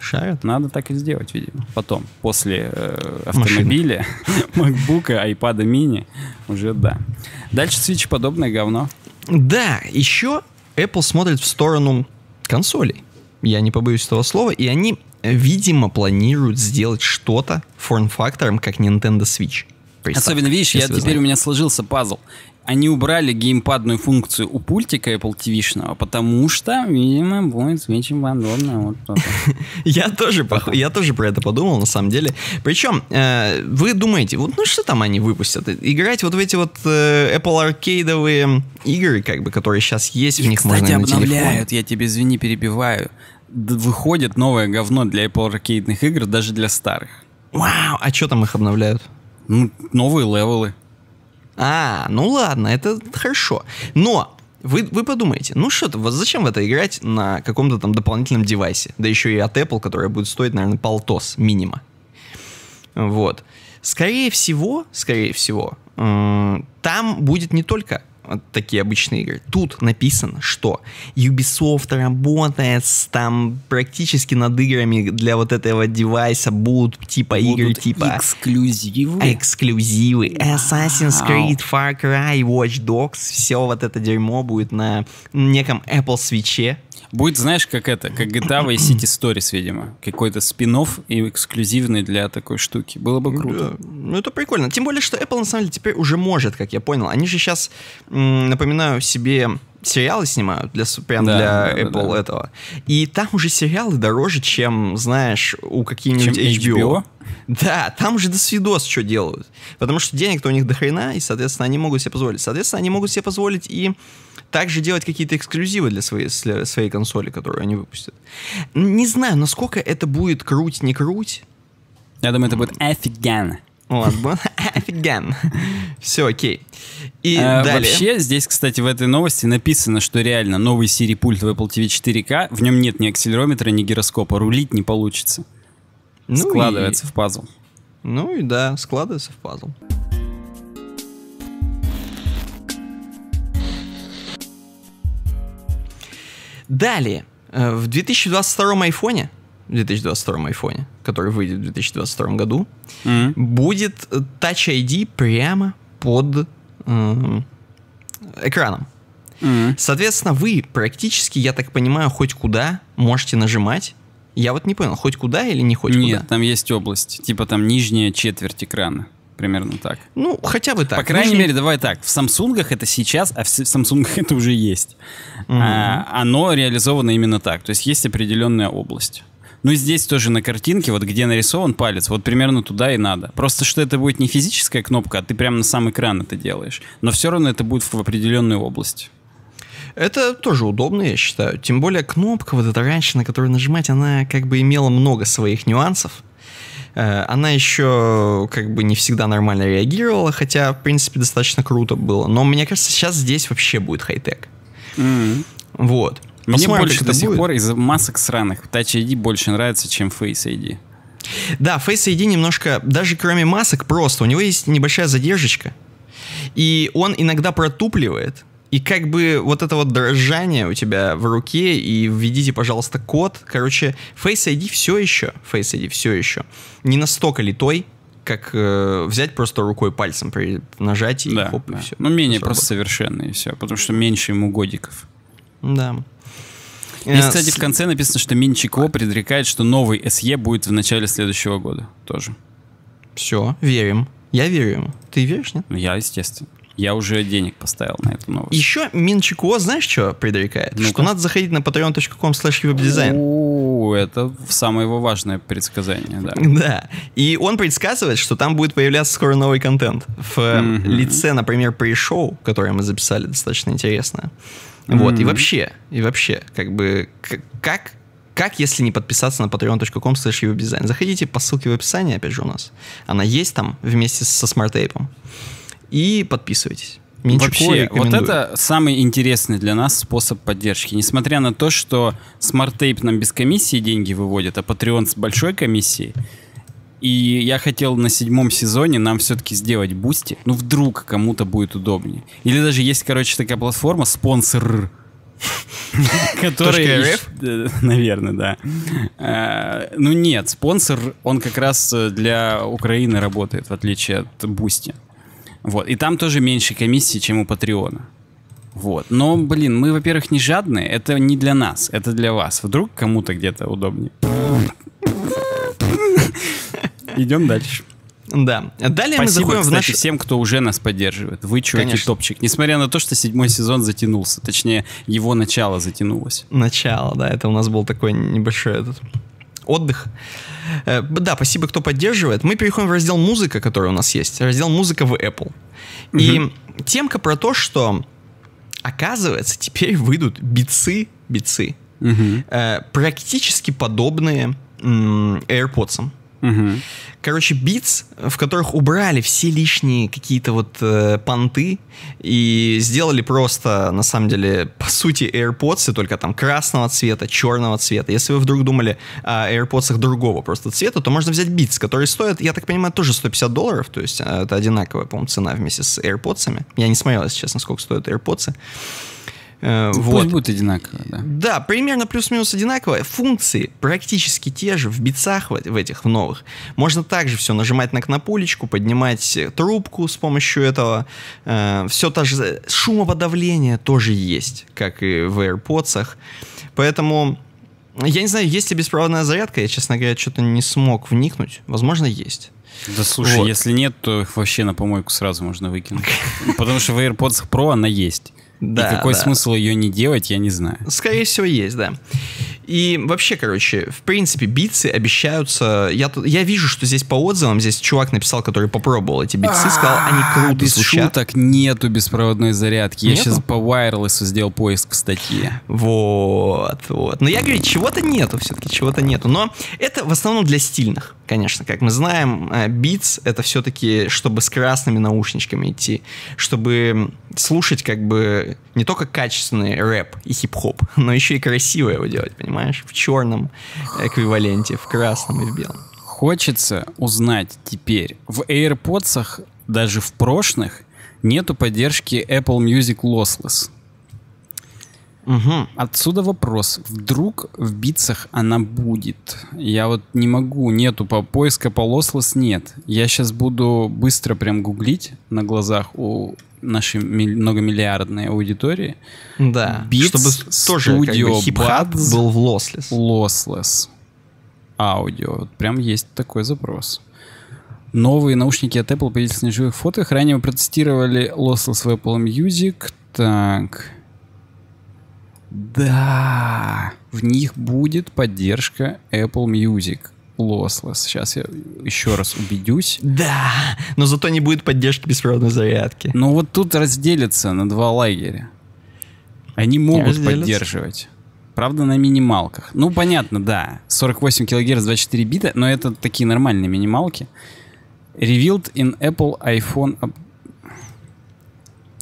Шарят? Надо так и сделать, видимо. Потом, после э, автомобиля, MacBook, iPad mini, уже да. Дальше Switch подобное говно. Да, еще Apple смотрит в сторону консолей. Я не побоюсь этого слова. И они, видимо, планируют сделать что-то форм-фактором, как Nintendo Switch. Особенно, видишь, я, теперь у меня сложился пазл они убрали геймпадную функцию у пультика Apple TV-шного, потому что, видимо, будет очень подобно вот <laughs> я тоже, я тоже про это подумал, на самом деле. Причем, э, вы думаете, вот ну что там они выпустят? Играть вот в эти вот э, Apple аркейдовые игры, как бы, которые сейчас есть, в них можно на обновляют, я тебе, извини, перебиваю. Выходит новое говно для Apple аркейдных игр, даже для старых. Вау, а что там их обновляют? Ну, новые левелы. А, ну ладно, это хорошо. Но вы, вы подумайте, ну что то зачем в это играть на каком-то там дополнительном девайсе? Да еще и от Apple, которая будет стоить, наверное, полтос минима. Вот. Скорее всего, скорее всего, там будет не только такие обычные игры. Тут написано, что Ubisoft работает с, там практически над играми для вот этого девайса. Будут типа будут игры типа эксклюзивы, эксклюзивы, Assassin's Creed, Far Cry, Watch Dogs, все вот это дерьмо будет на неком Apple Switch Будет, знаешь, как это, как GTA Vice City <coughs> Stories, видимо. Какой-то спин и эксклюзивный для такой штуки. Было бы круто. Да. Ну, это прикольно. Тем более, что Apple, на самом деле, теперь уже может, как я понял. Они же сейчас, напоминаю себе, сериалы снимают для, прям да, для да, Apple да. этого. И там уже сериалы дороже, чем, знаешь, у каких-нибудь HBO. HBO. <laughs> Да, там уже до свидос что делают. Потому что денег-то у них до хрена, и, соответственно, они могут себе позволить. Соответственно, они могут себе позволить и также делать какие-то эксклюзивы для своей, для своей консоли, которую они выпустят. Не знаю, насколько это будет круть, не круть. Я думаю, это будет офигенно. Вот, <laughs> офигенно. Все, окей. И а, далее. Вообще, здесь, кстати, в этой новости написано, что реально новый Siri пульт в Apple TV 4K, в нем нет ни акселерометра, ни гироскопа, рулить не получится. Ну Складывается и... в пазл. Ну и да, складывается в пазл. Далее, э, в 2022 айфоне, в 2022 айфоне, который выйдет в 2022 году, mm-hmm. будет Touch ID прямо под э, экраном. Mm-hmm. Соответственно, вы практически, я так понимаю, хоть куда можете нажимать. Я вот не понял, хоть куда или не хоть Нет, куда? Нет, там есть область, типа там нижняя четверть экрана примерно так. Ну, хотя бы так. По крайней Нужно... мере, давай так. В Самсунгах это сейчас, а в Самсунгах <laughs> это уже есть. Угу. А, оно реализовано именно так. То есть есть определенная область. Ну и здесь тоже на картинке, вот где нарисован палец, вот примерно туда и надо. Просто что это будет не физическая кнопка, а ты прямо на сам экран это делаешь. Но все равно это будет в определенную область. Это тоже удобно, я считаю. Тем более кнопка вот эта раньше, на которую нажимать, она как бы имела много своих нюансов. Э, она еще как бы не всегда нормально реагировала, хотя, в принципе, достаточно круто было. Но мне кажется, сейчас здесь вообще будет хай-тек. Mm-hmm. Вот. Мне Посмотрим, больше до сих будет. пор из масок сраных Touch ID больше нравится, чем Face ID. Да, Face ID немножко, даже кроме масок, просто у него есть небольшая задержечка. И он иногда протупливает, и как бы вот это вот дрожание у тебя в руке, и введите, пожалуйста, код. Короче, Face ID все еще, Face ID все еще не настолько литой, как э, взять просто рукой пальцем при нажатии да, и хоп, да. и все. Ну, менее просто совершенный, и все, потому что меньше ему годиков. Да. И, кстати, в конце написано, что Минчико предрекает, что новый SE будет в начале следующего года тоже. Все, верим. Я верю ему. Ты веришь, нет? Я, естественно. Я уже денег поставил на эту новость. Еще Минчико, знаешь, что предрекает? ну Что надо заходить на patreon.com slash webdesign. Это самое его важное предсказание, да. <laughs> Да. И он предсказывает, что там будет появляться скоро новый контент. В mm-hmm. лице, например, pre-шоу, которое мы записали, достаточно интересно. Mm-hmm. Вот, и вообще, и вообще, как бы, как как, если не подписаться на patreon.com slash webdesign? Заходите по ссылке в описании, опять же, у нас. Она есть там вместе со Smart Tape ом и подписывайтесь. Вообще, вот это самый интересный для нас способ поддержки. Несмотря на то, что Smart Tape нам без комиссии деньги выводит, а Patreon с большой комиссией, и я хотел на седьмом сезоне нам все-таки сделать Boosty. Ну, вдруг кому-то будет удобнее. Или даже есть, короче, такая платформа, спонсор <laughs> Который... Наверное, да. Э, ну нет, спонсор, он как раз для Украины работает, в отличие от Boosty. Вот. И там тоже меньше комиссии, чем у Patreon а. Вот. Но, блин, мы, во-первых, не жадные. Это не для нас, это для вас. Вдруг кому-то где-то удобнее. Идем дальше. Да. Далее Спасибо, мы заходим кстати, в наш... всем, кто уже нас поддерживает. Вы, чуваки, Конечно. топчик. Несмотря на то, что седьмой сезон затянулся. Точнее, его начало затянулось. Начало, да. Это у нас был такой небольшой этот отдых. Э, да, спасибо, кто поддерживает. Мы переходим в раздел музыка, который у нас есть. Раздел музыка в Apple. Угу. И темка про то, что оказывается, теперь выйдут бицы, бицы, угу. практически подобные AirPods. Угу. Короче, битс, в которых убрали все лишние какие-то вот э, понты и сделали просто, на самом деле, по сути, AirPods, только там красного цвета, черного цвета. Если вы вдруг думали о AirPods другого просто цвета, то можно взять битс, которые стоят, я так понимаю, тоже 150 долларов, то есть э, это одинаковая, по-моему, цена вместе с AirPods. Я не смотрел, если честно, сколько стоят AirPods. Э, Пусть вот. будет одинаково, да. Да, примерно плюс-минус одинаково. Функции практически те же в битцах в, в этих в новых. Можно также все нажимать на кнопулечку, поднимать трубку с помощью этого. Э, все то же шумоподавление тоже есть, как и в AirPods. Поэтому я не знаю, есть ли беспроводная зарядка. Я, честно говоря, что-то не смог вникнуть. Возможно, есть. Да слушай, вот. если нет, то их вообще на помойку сразу можно выкинуть. <laughs> Потому что в AirPods Pro она есть. Да, И какой да. смысл ее не делать, я не знаю. Скорее всего, есть, да. И вообще, короче, в принципе, битсы обещаются... Я, я вижу, что здесь по отзывам, здесь чувак написал, который попробовал эти битсы, сказал, они круто Без звучат. шуток нету беспроводной зарядки. Я Нету? сейчас по wireless сделал поиск в статье. Вот, вот. Но я говорю, чего-то нету все-таки, чего-то нету. Но это в основном для стильных, конечно. Как мы знаем, э, Beats это все-таки, чтобы с красными наушничками идти, чтобы слушать как бы не только качественный рэп и хип-хоп, <laughs> но еще и красиво его делать, понимаешь? В черном эквиваленте, в красном и в белом. Хочется узнать теперь. В AirPods, даже в прошлых, нету поддержки Apple Music Lossless. Угу. Отсюда вопрос. Вдруг в битсах она будет? Я вот не могу, нету по поиска по Lossless нет. Я сейчас буду быстро прям гуглить на глазах у нашей многомиллиардной аудитории. Да. Beats чтобы тоже как бы, Studio хип-хап Buds. был в lossless. Lossless аудио. Вот прям есть такой запрос. Новые наушники от Apple появились на живых фоток. Ранее мы протестировали Lossless в Apple Music. Так. Да. В них будет поддержка Apple Music. Lossless. Сейчас я еще раз убедюсь. Да, но зато не будет поддержки беспроводной зарядки. Но вот тут разделятся на два лагеря. Они могут поддерживать. Правда, на минималках. Ну, понятно, да. 48 кГц, 24 бита, но это такие нормальные минималки. Revealed in Apple iPhone...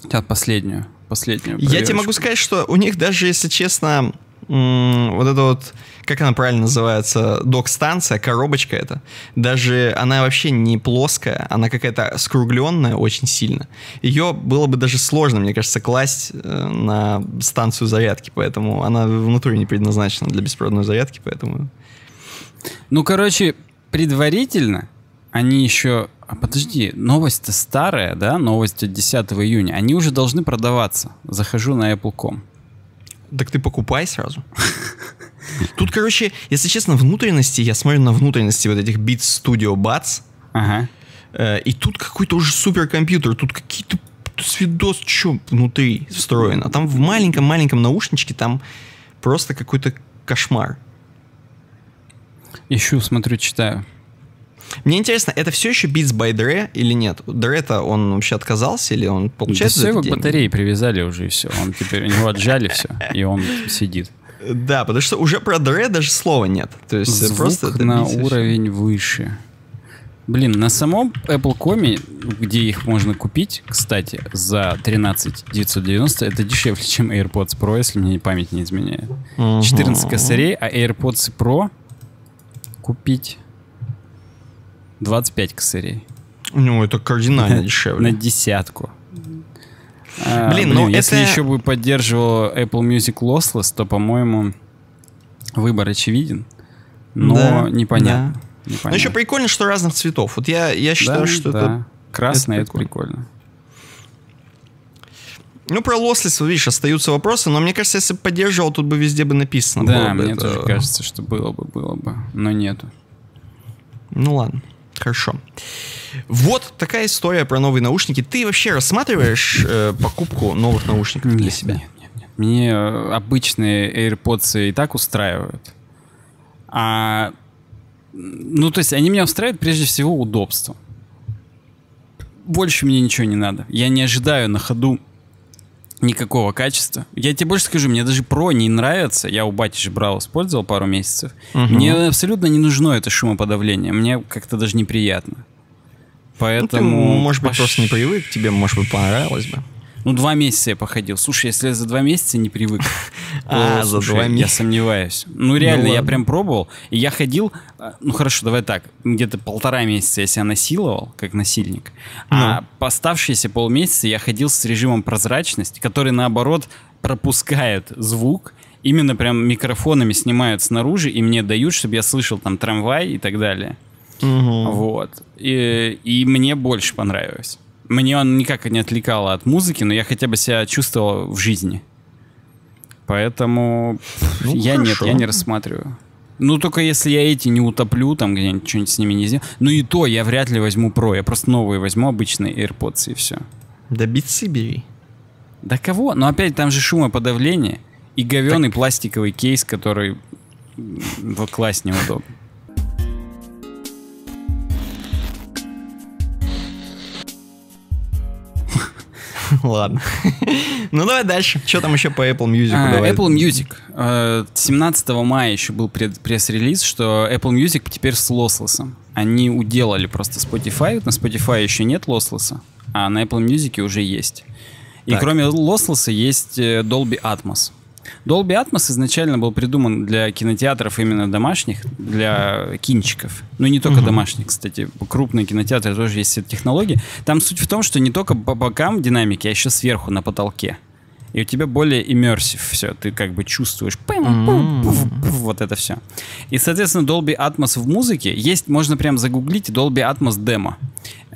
Сейчас последнюю. Последнюю. Я тебе проверочку. могу сказать, что у них даже, если честно, вот это вот, как она правильно называется, док-станция, коробочка эта, даже она вообще не плоская, она какая-то скругленная очень сильно. Ее было бы даже сложно, мне кажется, класть э, на станцию зарядки, поэтому она внутри не предназначена для беспроводной зарядки, поэтому... Ну, короче, предварительно они еще... А подожди, новость-то старая, да? Новость от 10 июня. Они уже должны продаваться. Захожу на Apple.com. Так ты покупай сразу. Тут, короче, если честно, внутренности, я смотрю на внутренности вот этих Beats Studio Buds, Ага. Э, И тут какой-то уже суперкомпьютер, тут какие-то свидос, что внутри встроено. А там в маленьком-маленьком наушничке там просто какой-то кошмар. Ищу, смотрю, читаю. Мне интересно, это все еще Beats by Dre или нет? Dre-то он вообще отказался или он Да получает за все его деньги? батарее привязали уже и все. Он теперь у него отжали все, и он сидит. Да, потому что уже про Dre даже слова нет. То есть Звук просто на уровень выше. Блин, на самом Apple.com, где их можно купить, кстати, за 13 990, это дешевле, <laughs> чем AirPods Pro, если мне память не изменяет. 14 косарей, а AirPods Pro купить 25 косарей. У него это кардинально <laughs> дешевле. На десятку. А, Блин, ну если это- еще бы поддерживал Apple Music Lossless, то, по-моему, выбор очевиден. Но Да, непонятно. да. непонятно. Но еще прикольно, что разных цветов. Вот я, я считаю, Да, что да. это Красный это это прикольно. Ну, про лослес, вот видишь, остаются вопросы, но мне кажется, если бы поддерживал, тут бы везде бы написано. было Да, бы мне это. тоже кажется, что было бы, было бы, но нету. Ну ладно, хорошо. Вот такая история про новые наушники. Ты вообще рассматриваешь э, покупку новых наушников для себя? Нет, нет, нет. Мне э, обычные AirPods и так устраивают. А, ну, то есть они меня устраивают прежде всего удобством. Больше мне ничего не надо. Я не ожидаю на ходу никакого качества. Я тебе больше скажу, мне даже Pro не нравится. Я у бати же брал, использовал пару месяцев. Мне абсолютно не нужно это шумоподавление. Мне как-то даже неприятно. Ну, ты, Поэтому... может быть, пош- просто не привык, тебе, может быть, понравилось бы. Ну, два месяца я походил. Слушай, если я за два месяца не привык, <laughs> А, за я сомневаюсь. Ну, реально, Ну, я ладно. прям пробовал, и я ходил, а, ну, хорошо, давай так, где-то полтора месяца я себя насиловал, как насильник, а Ну. оставшиеся полмесяца я ходил с режимом прозрачности, который, наоборот, пропускает звук, именно прям микрофонами снимают снаружи, и мне дают, чтобы я слышал там трамвай и так далее. Мгм. Вот. И, и мне больше понравилось. Мне он никак не отвлекало от музыки, но я хотя бы себя чувствовал в жизни. Поэтому Ну, я хорошо. нет, я не рассматриваю. Ну, только если я эти не утоплю, там где-нибудь что-нибудь с ними не сделаю. Ну и то я вряд ли возьму Pro. Я просто новые возьму, обычные AirPods и все. Да битсы бери. Да кого? Но опять там же шумоподавление и говеный пластиковый кейс, который класть неудобно. <laughs> Ладно. ну давай дальше. Что там еще по Apple Music? А, Apple Music. 17 э, мая еще был пресс-релиз, что Apple Music теперь с лослесом. Они уделали просто Spotify. На Spotify еще нет лослеса, а на Apple Music уже есть. И так. кроме лослеса есть э, Dolby Atmos. Dolby Atmos изначально был придуман для кинотеатров именно домашних, для кинчиков. Ну, не только угу. домашних, кстати. Крупные кинотеатры тоже есть эта технология. Там суть в том, что не только по бокам динамики, а еще сверху на потолке. И у тебя более иммерсив все. Ты как бы чувствуешь вот это все. И, соответственно, Dolby Atmos в музыке есть, можно прям загуглить Dolby Atmos демо.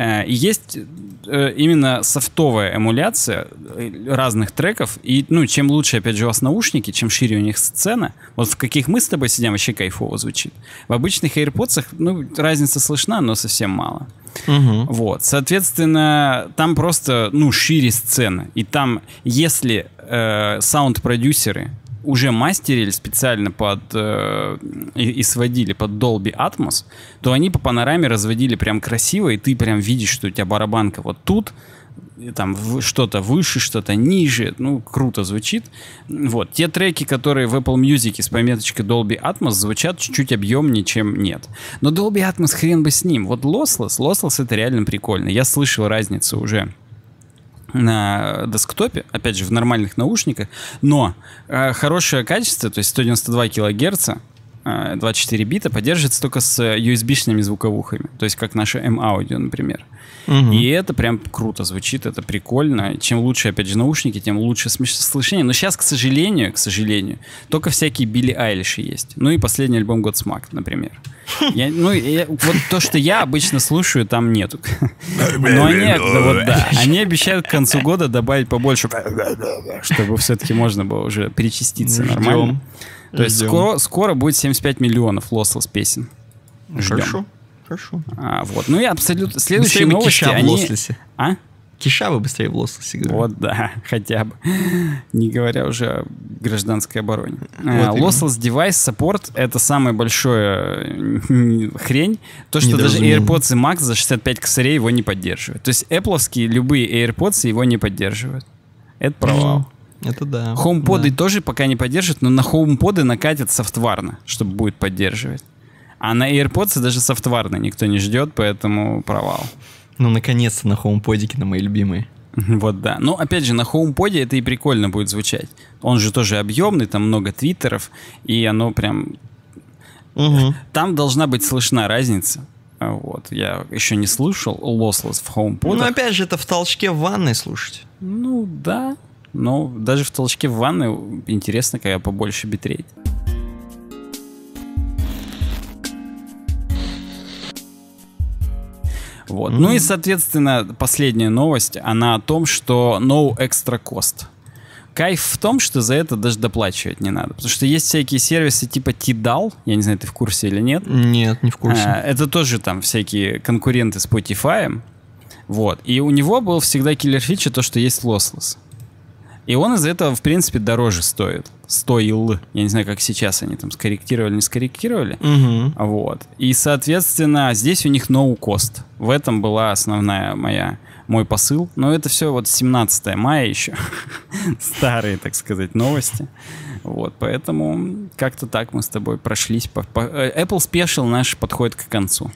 Э, и есть э, именно софтовая эмуляция э, разных треков. И, ну, чем лучше, опять же, у вас наушники, чем шире у них сцена, вот в каких мы с тобой сидим, вообще кайфово звучит. В обычных AirPods, ну, разница слышна, но совсем мало. Угу. Вот, соответственно, там просто, ну, шире сцена. И там, если э, саунд-продюсеры уже мастерили специально под э, и, и сводили под Dolby Atmos, то они по панораме разводили прям красиво, и ты прям видишь, что у тебя барабанка вот тут, там что-то выше, что-то ниже, ну, круто звучит. Вот. Те треки, которые в Apple Music с пометочкой Dolby Atmos звучат чуть-чуть объемнее, чем нет. Но Dolby Atmos хрен бы с ним. Вот Lossless, Lossless это реально прикольно. Я слышал разницу уже на десктопе, опять же, в нормальных наушниках, но э, хорошее качество, то есть 192 килогерца, 24 э, бита поддерживается только с USB-шными звуковухами, то есть как наше M-Audio, например. Угу. И это прям круто звучит, это прикольно. Чем лучше, опять же, наушники, тем лучше слышание. Но сейчас, к сожалению, к сожалению, только всякие Билли Айлиши есть. Ну и последний альбом Godsmack, например. Я, ну, я, вот то, что я обычно слушаю, там нету. Но они, вот, да, они обещают к концу года добавить побольше, чтобы все-таки можно было уже перечаститься нормально. То есть скоро, скоро будет 75 миллионов лослос песен. Ждем. Хорошо, хорошо. А, вот. Ну и абсолютно... Следующие быстрее новости, киша они... В а? Киша бы быстрее в лослосе говорю. Вот, да, <laughs> хотя бы. Не говоря уже о гражданской обороне. Вот Lossless Device Support — это самая большая хрень. То, что даже AirPods и Max за 65 косарей его не поддерживают. То есть Apple любые AirPods его не поддерживают. Это провал. Это да. HomePod да. тоже пока не поддерживает, но на HomePod накатят софтварно, чтобы будет поддерживать. А на AirPods даже софтварно никто не ждет, поэтому провал. Ну, наконец-то на HomePod на мои любимые. Вот да. Ну, опять же, на HomePod это и прикольно будет звучать. Он же тоже объемный, там много твиттеров, и оно прям... Угу. Там должна быть слышна разница. Вот, я еще не слышал Lossless в HomePod. Ну, опять же, это в толчке в ванной слушать. Ну, да, но даже в толчке в ванной интересно, когда побольше битрейт. Вот. Mm-hmm. Ну и, соответственно, последняя новость, она о том, что no extra cost. Кайф в том, что за это даже доплачивать не надо. Потому что есть всякие сервисы типа Tidal, я не знаю, ты в курсе или нет. Нет, не в курсе. А, это тоже там всякие конкуренты Spotify. Вот. И у него был всегда киллер фича то, что есть lossless. И он из-за этого, в принципе, дороже стоит. Стоил. Я не знаю, как сейчас они там скорректировали, не скорректировали. Угу. Вот. И, соответственно, здесь у них no cost. В этом была основная моя мой посыл. Но это все вот 17 мая еще. <laughs> Старые, так сказать, новости. Вот, поэтому как-то так мы с тобой прошлись. Э, Apple Special наш подходит к концу.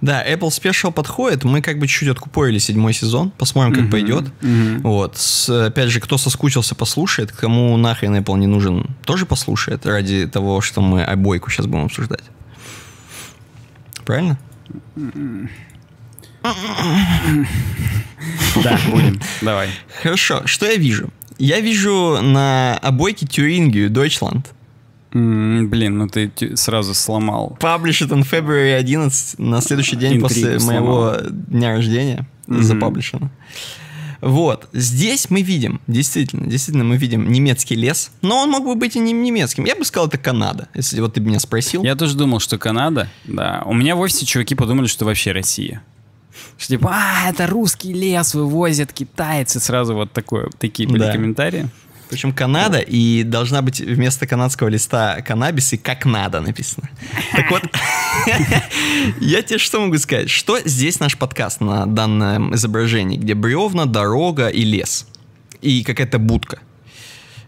Да, Apple Special подходит. Мы как бы чуть-чуть откупорили седьмой сезон. Посмотрим, как uh-huh, пойдет. Uh-huh. Вот. С, опять же, кто соскучился, послушает. Кому нахрен Apple не нужен, тоже послушает. Ради того, что мы обойку сейчас будем обсуждать. Правильно? Да, будем. Давай. Хорошо. Что я вижу? Я вижу на обойке Тюрингию Deutschland. Mm, блин, ну ты сразу сломал. Published on February 11, на следующий день Интригу после сломал. моего дня рождения mm-hmm. запаблишено. Вот, здесь мы видим, действительно, действительно мы видим немецкий лес, но он мог бы быть и не немецким. Я бы сказал, это Канада, если вот ты меня спросил. Я тоже думал, что Канада, да. У меня в офисе чуваки подумали, что вообще Россия. Что типа, а, это русский лес вывозят китайцы. Сразу вот такое, такие были да. комментарии. Причем Канада, и должна быть вместо канадского листа каннабис и как надо написано. Так вот, <laughs> я тебе что могу сказать? Что здесь наш подкаст на данном изображении, где бревна, дорога и лес. И какая-то будка.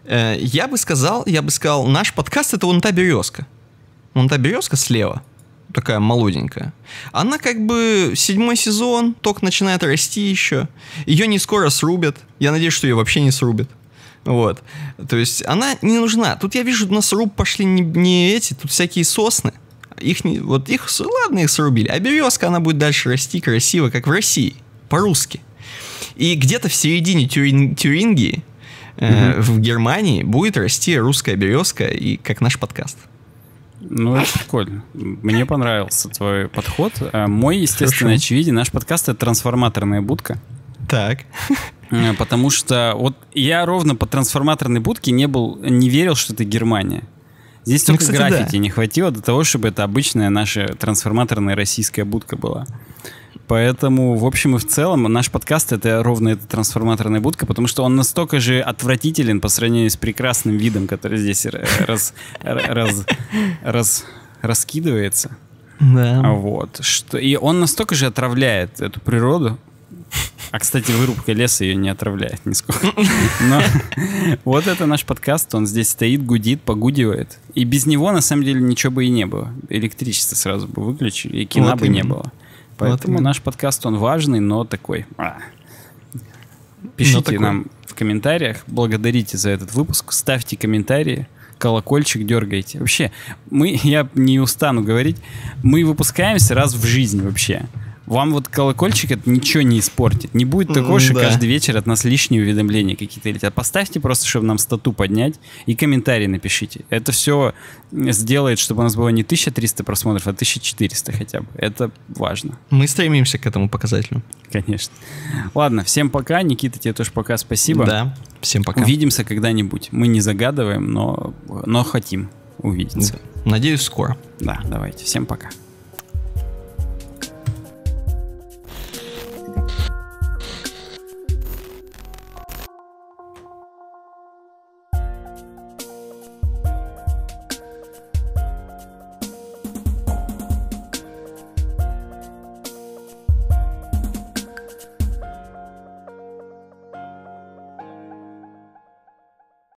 Э, я бы сказал, я бы сказал, наш подкаст это вон та березка. Вон та березка слева такая молоденькая. Она как бы седьмой сезон, только начинает расти еще. Ее не скоро срубят. Я надеюсь, что ее вообще не срубят. Вот. То есть она не нужна. Тут я вижу, на сруб пошли не, не эти, тут всякие сосны. Их не, вот их, ладно, их срубили. А березка, она будет дальше расти красиво, как в России, по-русски. И где-то в середине Тюрин, Тюрингии, э, угу. в Германии, будет расти русская березка, и как наш подкаст. Ну, это прикольно. Мне понравился твой подход. Э, мой, естественно, Хорошо. очевиден. Наш подкаст — это трансформаторная будка. Так. Э, потому что вот я ровно по трансформаторной будке не был, не верил, что это Германия. Здесь ну, только кстати, граффити да. не хватило для того, чтобы это обычная наша трансформаторная российская будка была. Поэтому, в общем и в целом, наш подкаст — это ровно эта трансформаторная будка, потому что он настолько же отвратителен по сравнению с прекрасным видом, который здесь раз, раз, раз, раскидывается. Да. Вот. Что, и он настолько же отравляет эту природу, а, кстати, вырубка леса ее не отравляет нисколько. Но вот это наш подкаст, он здесь стоит, гудит, погудивает. И без него, на самом деле, ничего бы и не было. Электричество сразу бы выключили, и кино вот бы именно. не было. Поэтому вот наш подкаст, он важный, но такой... А. Пишите такой. нам в комментариях, благодарите за этот выпуск, ставьте комментарии, колокольчик дергайте. Вообще, мы, я не устану говорить, мы выпускаемся раз в жизни вообще. Вам вот колокольчик это ничего не испортит. Не будет такого, что да. каждый вечер от нас лишние уведомления какие-то летят. Поставьте просто, чтобы нам стату поднять, и комментарий напишите. Это все сделает, чтобы у нас было не 1300 просмотров, а 1400 хотя бы. Это важно. Мы стремимся к этому показателю. Конечно. Ладно, всем пока. Никита, тебе тоже пока спасибо. Да, всем пока. Увидимся когда-нибудь. Мы не загадываем, но, но хотим увидеться. Надеюсь, скоро. Да, давайте. Всем пока.